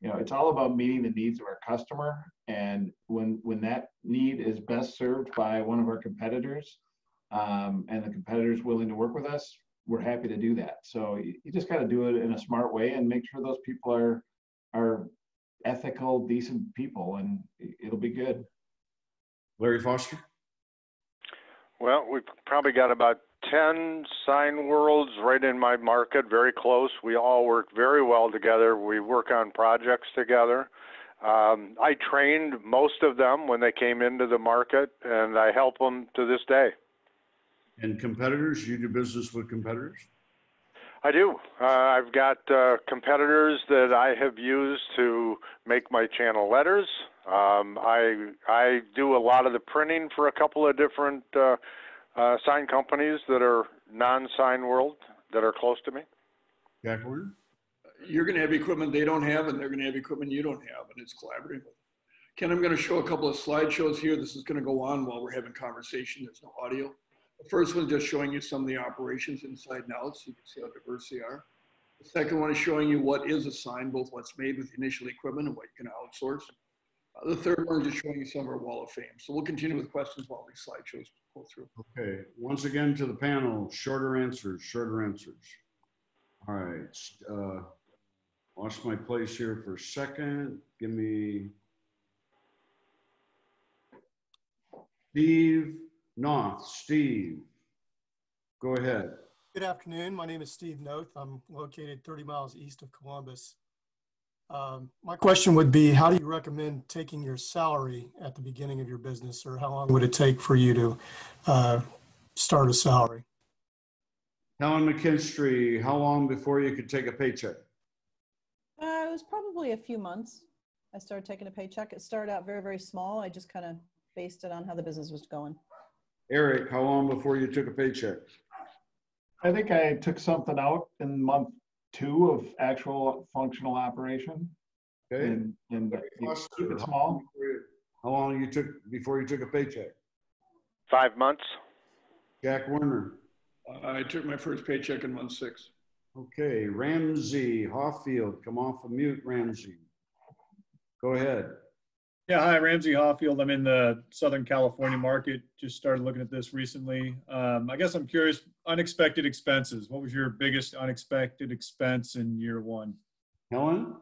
you know, it's all about meeting the needs of our customer. And when, when that need is best served by one of our competitors, um, and the competitor is willing to work with us, we're happy to do that. So you, you just got to do it in a smart way and make sure those people are, are ethical, decent people, and it'll be good. Larry Foster? Well, we've probably got about 10 Signworlds right in my market, very close. We all work very well together. We work on projects together. Um, I trained most of them when they came into the market, and I help them to this day. And competitors, you do business with competitors? I do. Uh, I've got uh, competitors that I have used to make my channel letters. Um, I I do a lot of the printing for a couple of different uh, uh, sign companies that are non-Signworld that are close to me. Jack Warner? You're going to have equipment they don't have, and they're going to have equipment you don't have, and it's collaborative. Ken, I'm going to show a couple of slideshows here. This is going to go on while we're having conversation. There's no audio. The first one is just showing you some of the operations inside and out, so you can see how diverse they are. The second one is showing you what is assigned, both what's made with initial equipment and what you can outsource. Uh, the third one is just showing you some of our wall of fame. So we'll continue with questions while these slideshows go through. Okay, once again to the panel, shorter answers, shorter answers. All right, uh, lost my place here for a second. Give me Steve Noth. Steve, go ahead. Good afternoon. My name is Steve Noth. I'm located 30 miles east of Columbus. Um, my question would be How do you recommend taking your salary at the beginning of your business, or how long would it take for you to uh, start a salary? Helen McKinstry, how long before you could take a paycheck? Uh, it was probably a few months. I started taking a paycheck. It started out very, very small. I just kind of based it on how the business was going. Eric, how long before you took a paycheck? I think I took something out in month two of actual functional operation. Okay. And, and you keep it small. How long you took before you took a paycheck? Five months. Jack Warner. I took my first paycheck in month six. Okay, Ramsey Hoffield, come off of mute, Ramsey. Go ahead. Yeah, hi, Ramsey Hoffield. I'm in the Southern California market. Just started looking at this recently. Um, I guess I'm curious, unexpected expenses. What was your biggest unexpected expense in year one? Helen?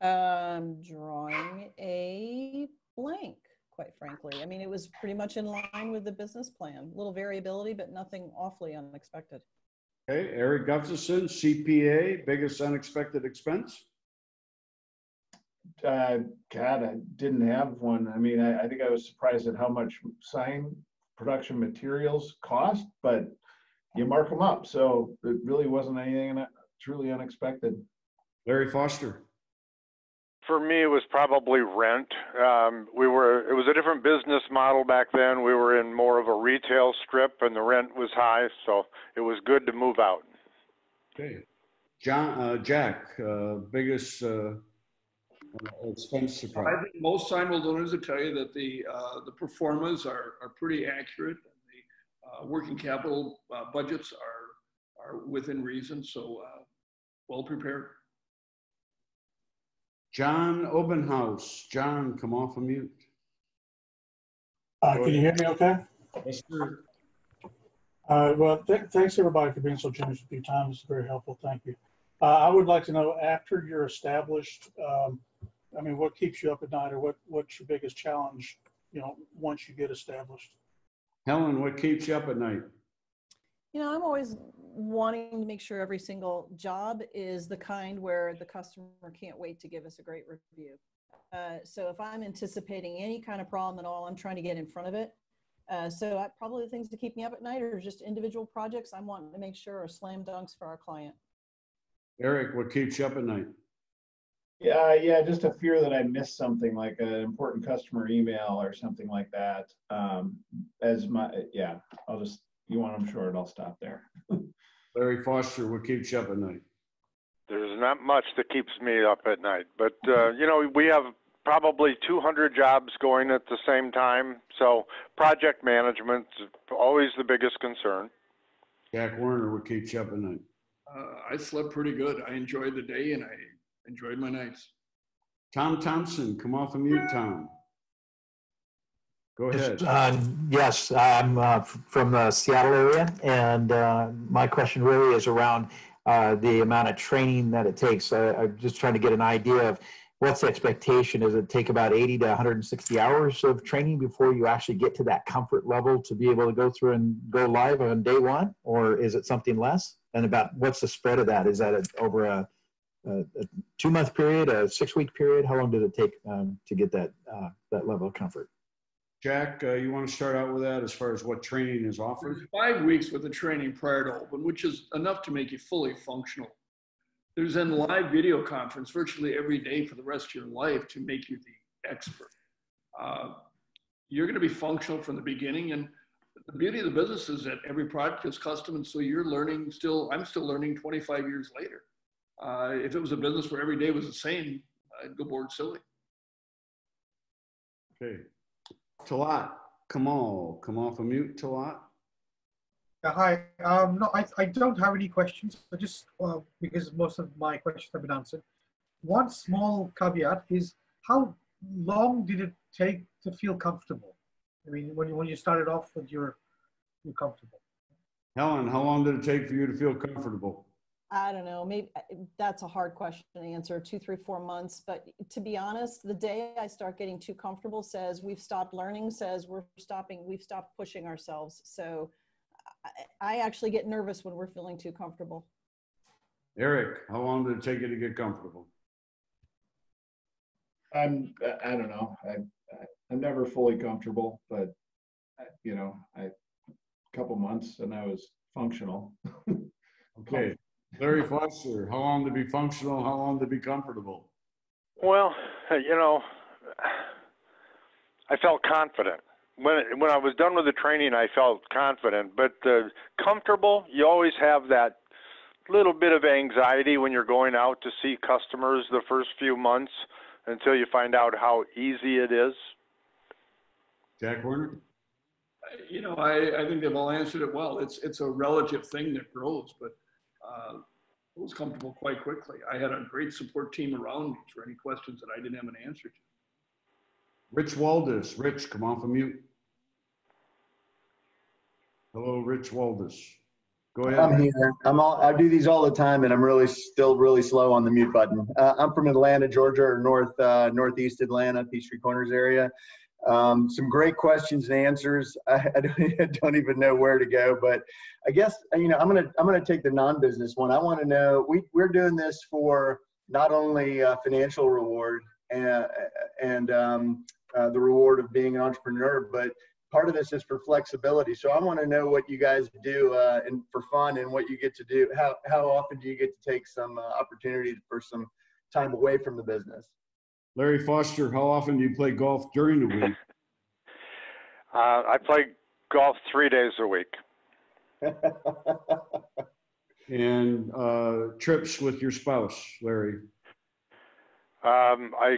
Um, drawing a blank, quite frankly. I mean, it was pretty much in line with the business plan. Little variability, but nothing awfully unexpected. Okay, Eric Gustafson, CPA, biggest unexpected expense? Uh, God, I didn't have one. I mean, I, I think I was surprised at how much sign production materials cost, but you mark them up. So it really wasn't anything truly unexpected. Larry Foster. For me, it was probably rent. Um, we were, it was a different business model back then. We were in more of a retail strip and the rent was high. So it was good to move out. Okay. John, uh, Jack, uh, biggest, uh, expense surprise. I think most sign owners will tell you that the uh, the pro formas are, are pretty accurate. And the uh, working capital uh, budgets are are within reason, so uh, well prepared. John Obenhaus. John, come off of mute. Uh, can you hear me okay? Yes, sir. Uh, well, th thanks everybody for being so generous with your time. It's very helpful. Thank you. Uh, I would like to know after you're established, um, I mean, what keeps you up at night or what, what's your biggest challenge, you know, once you get established? Helen, what keeps you up at night? You know, I'm always wanting to make sure every single job is the kind where the customer can't wait to give us a great review. Uh, so if I'm anticipating any kind of problem at all, I'm trying to get in front of it. Uh, so I, probably the things to keep me up at night are just individual projects I'm wanting to make sure are slam dunks for our client. Eric, what keeps you up at night? Yeah, yeah, just a fear that I missed something like an important customer email or something like that. Um, as my, yeah, I'll just, you want them short, I'll stop there. Larry Foster, what keeps you up at night? There's not much that keeps me up at night, but uh, you know we have probably 200 jobs going at the same time, so project management is always the biggest concern. Jack Warner, what keeps you up at night? Uh, I slept pretty good. I enjoyed the day and I enjoyed my nights. Tom Thompson, come off of mute, Tom. Go ahead. Uh, yes, I'm uh, from the Seattle area, and uh, my question really is around uh, the amount of training that it takes. I'm just trying to get an idea of what's the expectation. Does it take about 80 to 160 hours of training before you actually get to that comfort level to be able to go through and go live on day one, or is it something less? And about what's the spread of that? Is that a, over a a, a two month period, a six week period? How long did it take um, to get that uh, that level of comfort? Jack, uh, you want to start out with that as far as what training is offered? There's five weeks with the training prior to open, which is enough to make you fully functional. There's then live video conference virtually every day for the rest of your life to make you the expert. Uh, you're going to be functional from the beginning, and the beauty of the business is that every product is custom, and so you're learning still. I'm still learning 25 years later. Uh, if it was a business where every day was the same, I'd go bored silly. Okay. Talat, Kamal, come off of mute, Talat. Uh, hi. Um, no, I, I don't have any questions. I just uh, because most of my questions have been answered. One small caveat is how long did it take to feel comfortable? I mean, when you, when you started off with your, you comfortable. Helen, how long did it take for you to feel comfortable? I don't know, maybe uh, that's a hard question to answer, two, three, four months. But to be honest, the day I start getting too comfortable says we've stopped learning, says we're stopping, we've stopped pushing ourselves. So I, I actually get nervous when we're feeling too comfortable. Eric, how long did it take you to get comfortable? I'm, I don't know. I, I'm never fully comfortable, but you know, I, a couple months and I was functional. okay. Larry Foster, how long to be functional? How long to be comfortable? Well, you know, I felt confident when when I was done with the training. I felt confident, but uh, comfortable. You always have that little bit of anxiety when you're going out to see customers the first few months until you find out how easy it is. Jack Warner. You know, I, I think they've all answered it well. It's it's a relative thing that grows, but uh, was comfortable quite quickly. I had a great support team around me for any questions that I didn't have an answer to. Rich Waldis. Rich, come off of mute. Hello, Rich Waldis. Go ahead. I'm here. I'm all, I do these all the time, and I'm really still really slow on the mute button. Uh, I'm from Atlanta, Georgia, or north uh, northeast Atlanta, Peachtree Corners area. Um, some great questions and answers. I, I, don't, I, don't, even know where to go, but I guess you know I'm gonna I'm gonna take the non-business one. I want to know we we're doing this for not only uh, financial reward and and um, uh, the reward of being an entrepreneur, but part of this is for flexibility. So I want to know what you guys do uh, and for fun and what you get to do. How how often do you get to take some uh, opportunity for some time away from the business? Larry Foster, how often do you play golf during the week? Uh, I play golf three days a week. and uh, trips with your spouse, Larry? Um, I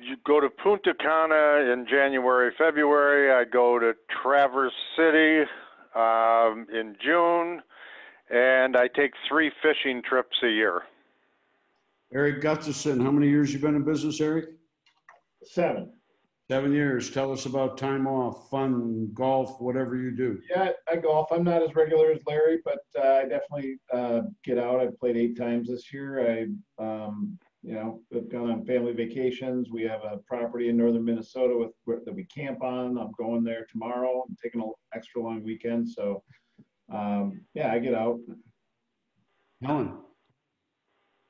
you go to Punta Cana in January, February. I go to Traverse City um, in June, and I take three fishing trips a year. Eric Gustafson, how many years you been in business, Eric? Seven. Seven years. Tell us about time off, fun, golf, whatever you do. Yeah, I golf. I'm not as regular as Larry, but uh, I definitely uh, get out. I've played eight times this year. I um, you know, we've gone on family vacations. We have a property in northern Minnesota with that we camp on. I'm going there tomorrow. I'm taking an extra long weekend. So, um, yeah, I get out. Helen.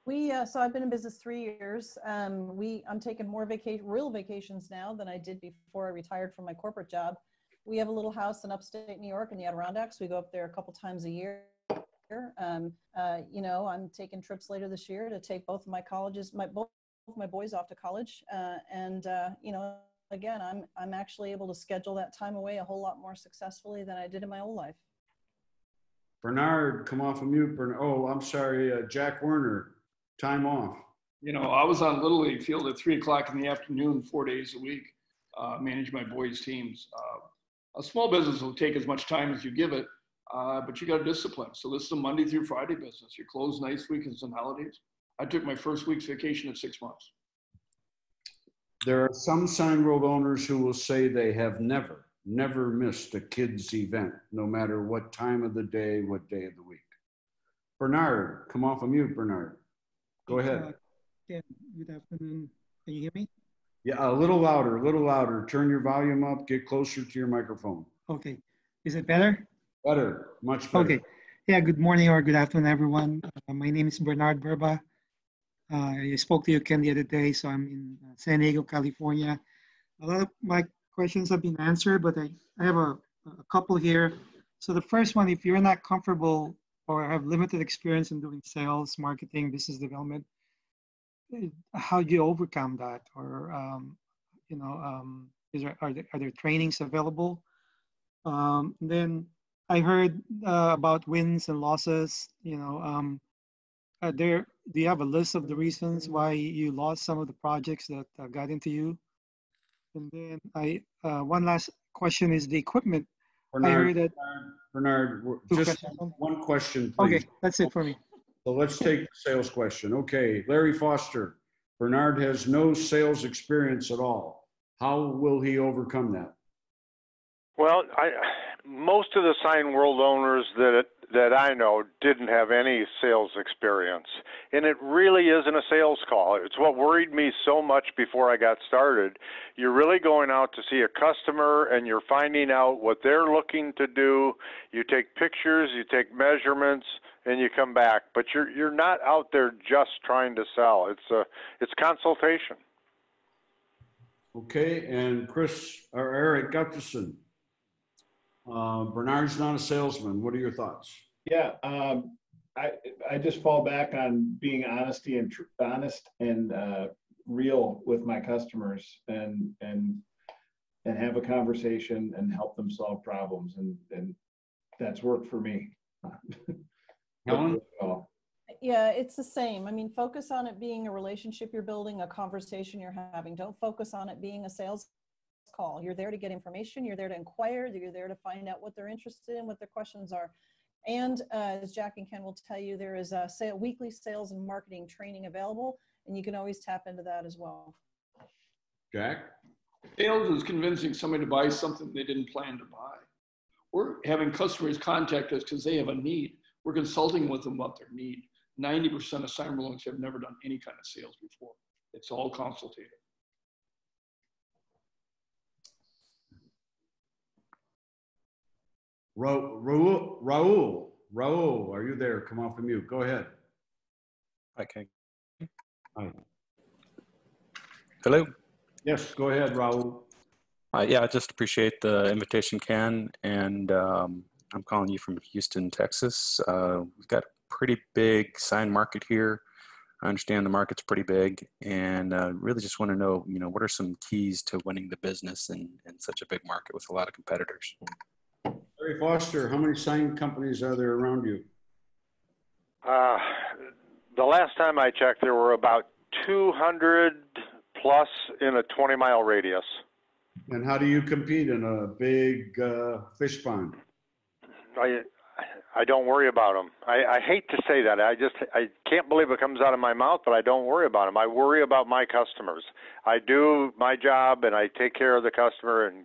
We uh, so I've been in business three years. Um, we I'm taking more vacation, real vacations now than I did before I retired from my corporate job. We have a little house in upstate New York in the Adirondacks. We go up there a couple times a year. Um, uh, you know, I'm taking trips later this year to take both of my colleges, my both my boys off to college, uh, and uh, you know, again, I'm I'm actually able to schedule that time away a whole lot more successfully than I did in my old life. Bernard, come off of mute. Bernard. Oh, I'm sorry, uh, Jack Warner, time off. You know, I was on Little League field at three o'clock in the afternoon, four days a week, uh, manage my boys' teams. Uh, a small business will take as much time as you give it, uh, but you got to discipline. So this is a Monday through Friday business. You close nights, weekends and holidays. I took my first week's vacation at six months. There are some Signworld owners who will say they have never, never missed a kids event, no matter what time of the day, what day of the week. Bernard, come off of mute, Bernard. Go ahead. Uh, yeah, good afternoon. Can you hear me? Yeah, a little louder, a little louder. Turn your volume up, get closer to your microphone. Okay. Is it better? Better, much better. Okay. Yeah, good morning or good afternoon, everyone. Uh, my name is Bernard Berba. Uh, I spoke to you, Ken, the other day, so I'm in uh, San Diego, California. A lot of my questions have been answered, but I, I have a, a couple here. So the first one, if you're not comfortable or have limited experience in doing sales, marketing, business development, eh, how do you overcome that? Or, um, you know, um, is there, are, there, are there trainings available? Um, then I heard uh, about wins and losses. You know, um, there. Do you have a list of the reasons why you lost some of the projects that uh, got into you? And then I uh, one last question is the equipment. Bernard, I heard that Bernard, just questions. one question, please. Okay, that's it for me. So let's take the sales question. Okay, Larry Foster. Bernard has no sales experience at all. How will he overcome that? Well, I most of the Signworld owners that that I know didn't have any sales experience. And it really isn't a sales call. It's what worried me so much before I got started. You're really going out to see a customer and you're finding out what they're looking to do. You take pictures, you take measurements, and you come back. But you're you're not out there just trying to sell. It's a it's consultation. Okay, and Chris or Eric Gustafson. Uh, Bernard's not a salesman. What are your thoughts? Yeah, um, I I just fall back on being honesty and tr- honest and uh, real with my customers and and and have a conversation and help them solve problems and and that's worked for me. Helen? Yeah, it's the same. I mean, focus on it being a relationship you're building, a conversation you're having. Don't focus on it being a sales call. You're there to get information. You're there to inquire. You're there to find out what they're interested in, what their questions are. And uh, as Jack and Ken will tell you, there is a sale, weekly sales and marketing training available, and you can always tap into that as well. Jack? Sales is convincing somebody to buy something they didn't plan to buy. We're having customers contact us because they have a need. We're consulting with them about their need. 90% of loans have never done any kind of sales before. It's all consultative. Ra- Raul, Raul, Raul, are you there? Come off the mute. Go ahead. Hi, Ken. Hi. Hello. Yes, go ahead, Raul. Uh, yeah, I just appreciate the invitation, Ken, and um, I'm calling you from Houston, Texas. Uh, we've got a pretty big sign market here. I understand the market's pretty big, and uh, really just want to know, you know, what are some keys to winning the business in, in such a big market with a lot of competitors? Larry Foster, how many sign companies are there around you? Uh, the last time I checked, there were about 200 plus in a 20 mile radius. And how do you compete in a big uh, fish pond? I I don't worry about them. I, I hate to say that. I just I can't believe it comes out of my mouth, but I don't worry about them. I worry about my customers. I do my job and I take care of the customer and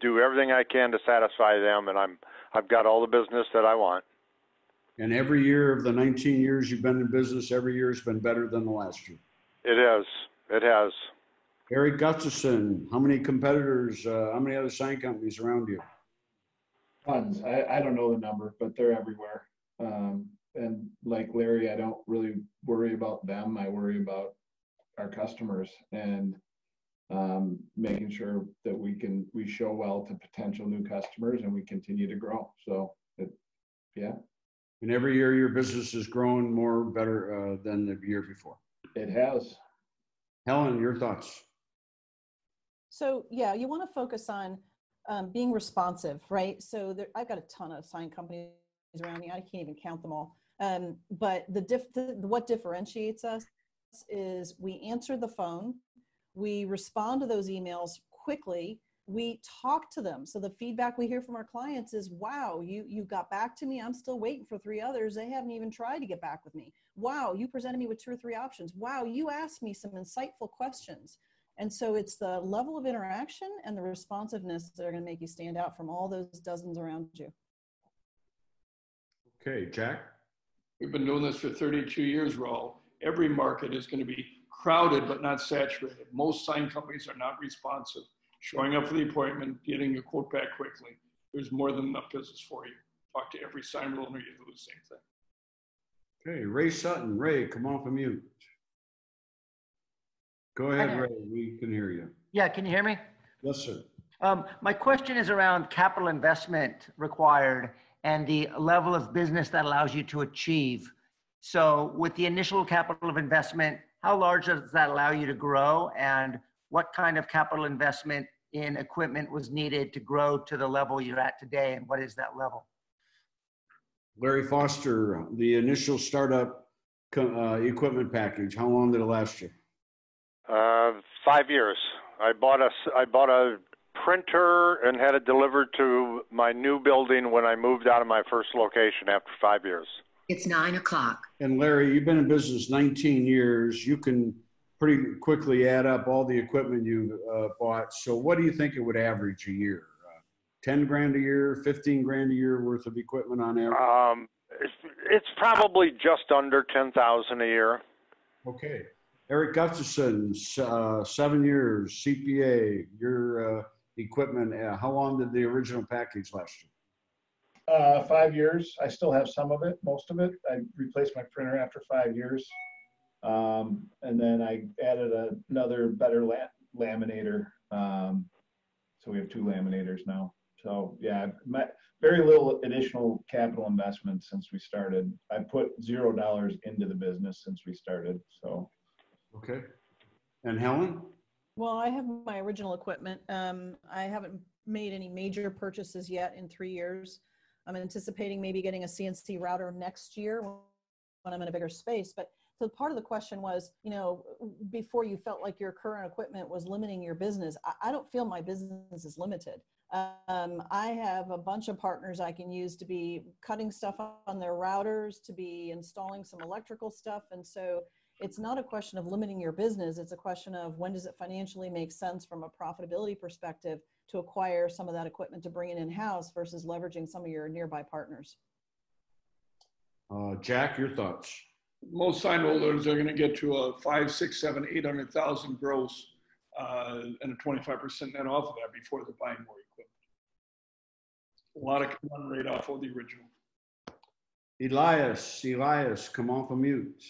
do everything I can to satisfy them, and I'm I've got all the business that I want. And every year of the 19 years you've been in business, every year has been better than the last year. It is. It has. Eric Gustafson, how many competitors, uh, how many other sign companies around you? Tons. I, I don't know the number, but they're everywhere. Um, and like Larry, I don't really worry about them. I worry about our customers and um, making sure that we can we show well to potential new customers and we continue to grow. So, it, yeah, And every year your business is growing more better uh, than the year before. it has. Helen, your thoughts? So yeah, you want to focus on um, being responsive, right? So there, I've got a ton of sign companies around me. I can't even count them all. Um, but the, diff, the what differentiates us is we answer the phone, we respond to those emails quickly, we talk to them. So the feedback we hear from our clients is, "Wow, you you got back to me. I'm still waiting for three others. They haven't even tried to get back with me. Wow, you presented me with two or three options. Wow, you asked me some insightful questions." And so it's the level of interaction and the responsiveness that are going to make you stand out from all those dozens around you. Okay, Jack? We've been doing this for 32 years, Raul. Every market is going to be crowded but not saturated. Most sign companies are not responsive. Showing up for the appointment, getting a quote back quickly. There's more than enough business for you. Talk to every sign owner, you do the same thing. Okay, Ray Sutton. Ray, come off of mute. Go ahead. Ray. We can hear you. Yeah, can you hear me? Yes, sir. Um, my question is around capital investment required and the level of business that allows you to achieve. So with the initial capital of investment, how large does that allow you to grow? And what kind of capital investment in equipment was needed to grow to the level you're at today? And what is that level? Larry Foster, the initial startup uh, equipment package, how long did it last you? Uh, five years. I bought a s- I bought a printer and had it delivered to my new building when I moved out of my first location after five years. It's nine o'clock. And Larry, you've been in business 19 years. You can pretty quickly add up all the equipment you uh, bought. So what do you think it would average a year? Uh, 10 grand a year, 15 grand a year worth of equipment on average? Um, it's, it's probably just under ten thousand a year. Okay. Eric Gustafson, uh, seven years, CPA, your uh, equipment, uh, how long did the original package last you? Uh, five years. I still have some of it, most of it. I replaced my printer after five years. Um, and then I added a, another better la- laminator. Um, so we have two laminators now. So yeah, my, very little additional capital investment since we started. I put zero dollars into the business since we started. So Okay. And Helen? Well, I have my original equipment. Um, I haven't made any major purchases yet in three years. I'm anticipating maybe getting a CNC router next year when I'm in a bigger space. But so part of the question was, you know, before you felt like your current equipment was limiting your business, I, don't feel my business is limited. Um, I have a bunch of partners I can use to be cutting stuff on their routers, to be installing some electrical stuff. And so it's not a question of limiting your business. It's a question of when does it financially make sense from a profitability perspective to acquire some of that equipment to bring it in house versus leveraging some of your nearby partners. Uh, Jack, your thoughts? Most sign holders are going to get to a five, six, seven, eight hundred thousand gross uh, and a 25% net off of that before they're buying more equipment. A lot of run rate off of the original. Elias, Elias, come off of mute.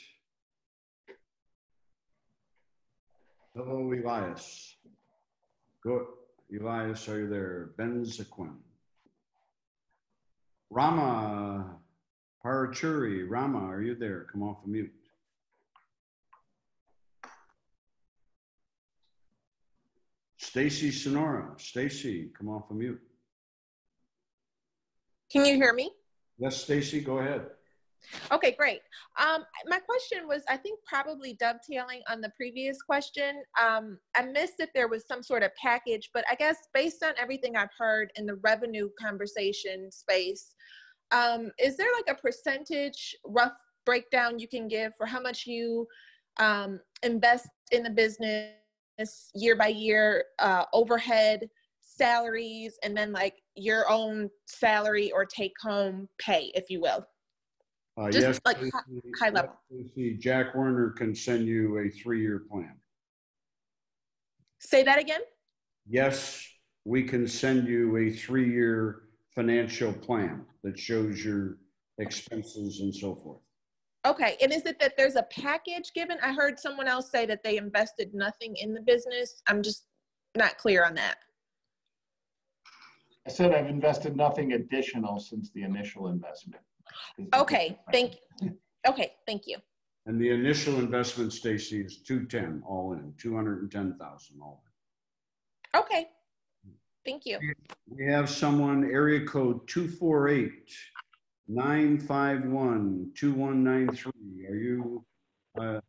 Hello, Elias. Good. Elias, are you there? Ben Zaquin. Rama Parachuri, Rama, are you there? Come off of mute. Stacy Sonora, Stacy, come off of mute. Can you hear me? Yes, Stacy, go ahead. Okay, great. Um, my question was, I think probably dovetailing on the previous question. Um, I missed if there was some sort of package, but I guess based on everything I've heard in the revenue conversation space, um, is there like a percentage rough breakdown you can give for how much you um, invest in the business year by year, uh, overhead, salaries, and then like your own salary or take home pay, if you will? Uh, Just yes, like Stacy, hi- high level. Stacy, Jack Warner can send you a three-year plan. Say that again? Yes, we can send you a three-year financial plan that shows your expenses and so forth. Okay, and is it that there's a package given? I heard someone else say that they invested nothing in the business. I'm just not clear on that. I said I've invested nothing additional since the initial investment. Okay, thank, you. okay, thank you. And the initial investment, Stacy, is 210 all in, 210,000 all in. Okay, thank you. in. We have someone, area code 248 951 2193. Are you, uh,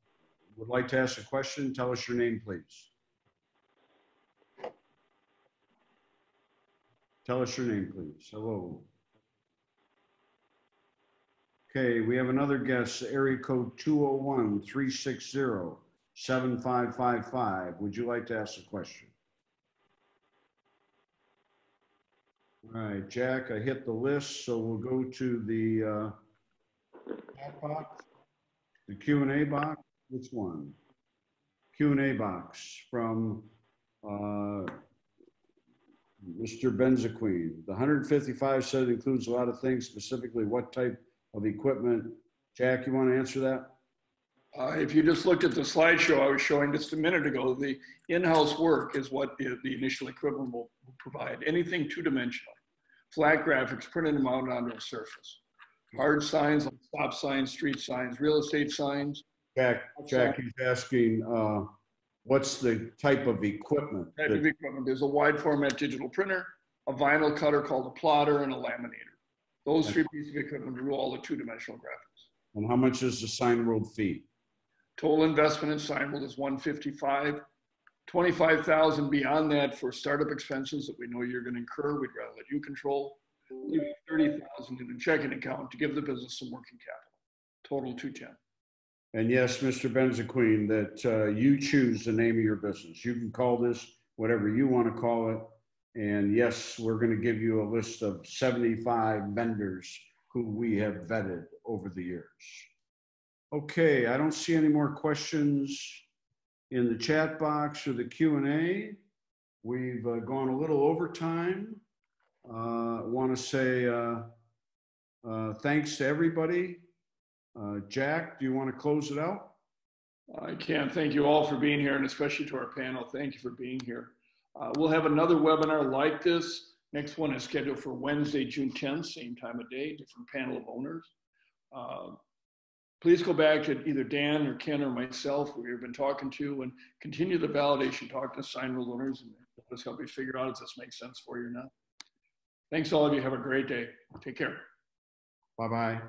would like to ask a question? Tell us your name, please. Tell us your name, please. Hello. Okay, we have another guest, area code 201 360 7555. Would you like to ask a question? All right, Jack, I hit the list, so we'll go to the uh, chat box, the Q and A box. Which one? Q and A box from uh, Mr. Benzaqueen. The 155 said it includes a lot of things, specifically what type of equipment. Jack, you want to answer that? Uh, if you just looked at the slideshow I was showing just a minute ago, the in-house work is what the, the initial equipment will will provide. Anything two-dimensional, flat graphics, printed them out onto a surface. Hard signs like stop signs, street signs, real estate signs. Jack, Jack, he's asking, uh, what's the type of equipment? Type of that- equipment. There's a wide format digital printer, a vinyl cutter called a plotter, and a laminator. Those three pieces of equipment do all the two-dimensional graphics. And how much is the Signworld fee? Total investment in Signable is 155. 25,000 beyond that for startup expenses that we know you're going to incur. We'd rather let you control. Leave 30,000 in a checking account to give the business some working capital. Total 210. And yes, Mr. Benzaqueen, that uh, you choose the name of your business. You can call this whatever you want to call it. And yes, we're going to give you a list of 75 vendors who we have vetted over the years. Okay, I don't see any more questions in the chat box or the Q and A. We've uh, gone a little over time. Uh, Want to say uh, uh, thanks to everybody. Uh, Jack, do you want to close it out? I can thank you all for being here and especially to our panel. Thank you for being here. Uh, we'll have another webinar like this. Next one is scheduled for Wednesday, June 10th, same time of day, different panel of owners. Uh, please go back to either Dan or Ken or myself, who we've been talking to, and continue the validation, talk to Signworld owners, and let us help you figure out if this makes sense for you or not. Thanks, all of you. Have a great day. Take care. Bye-bye.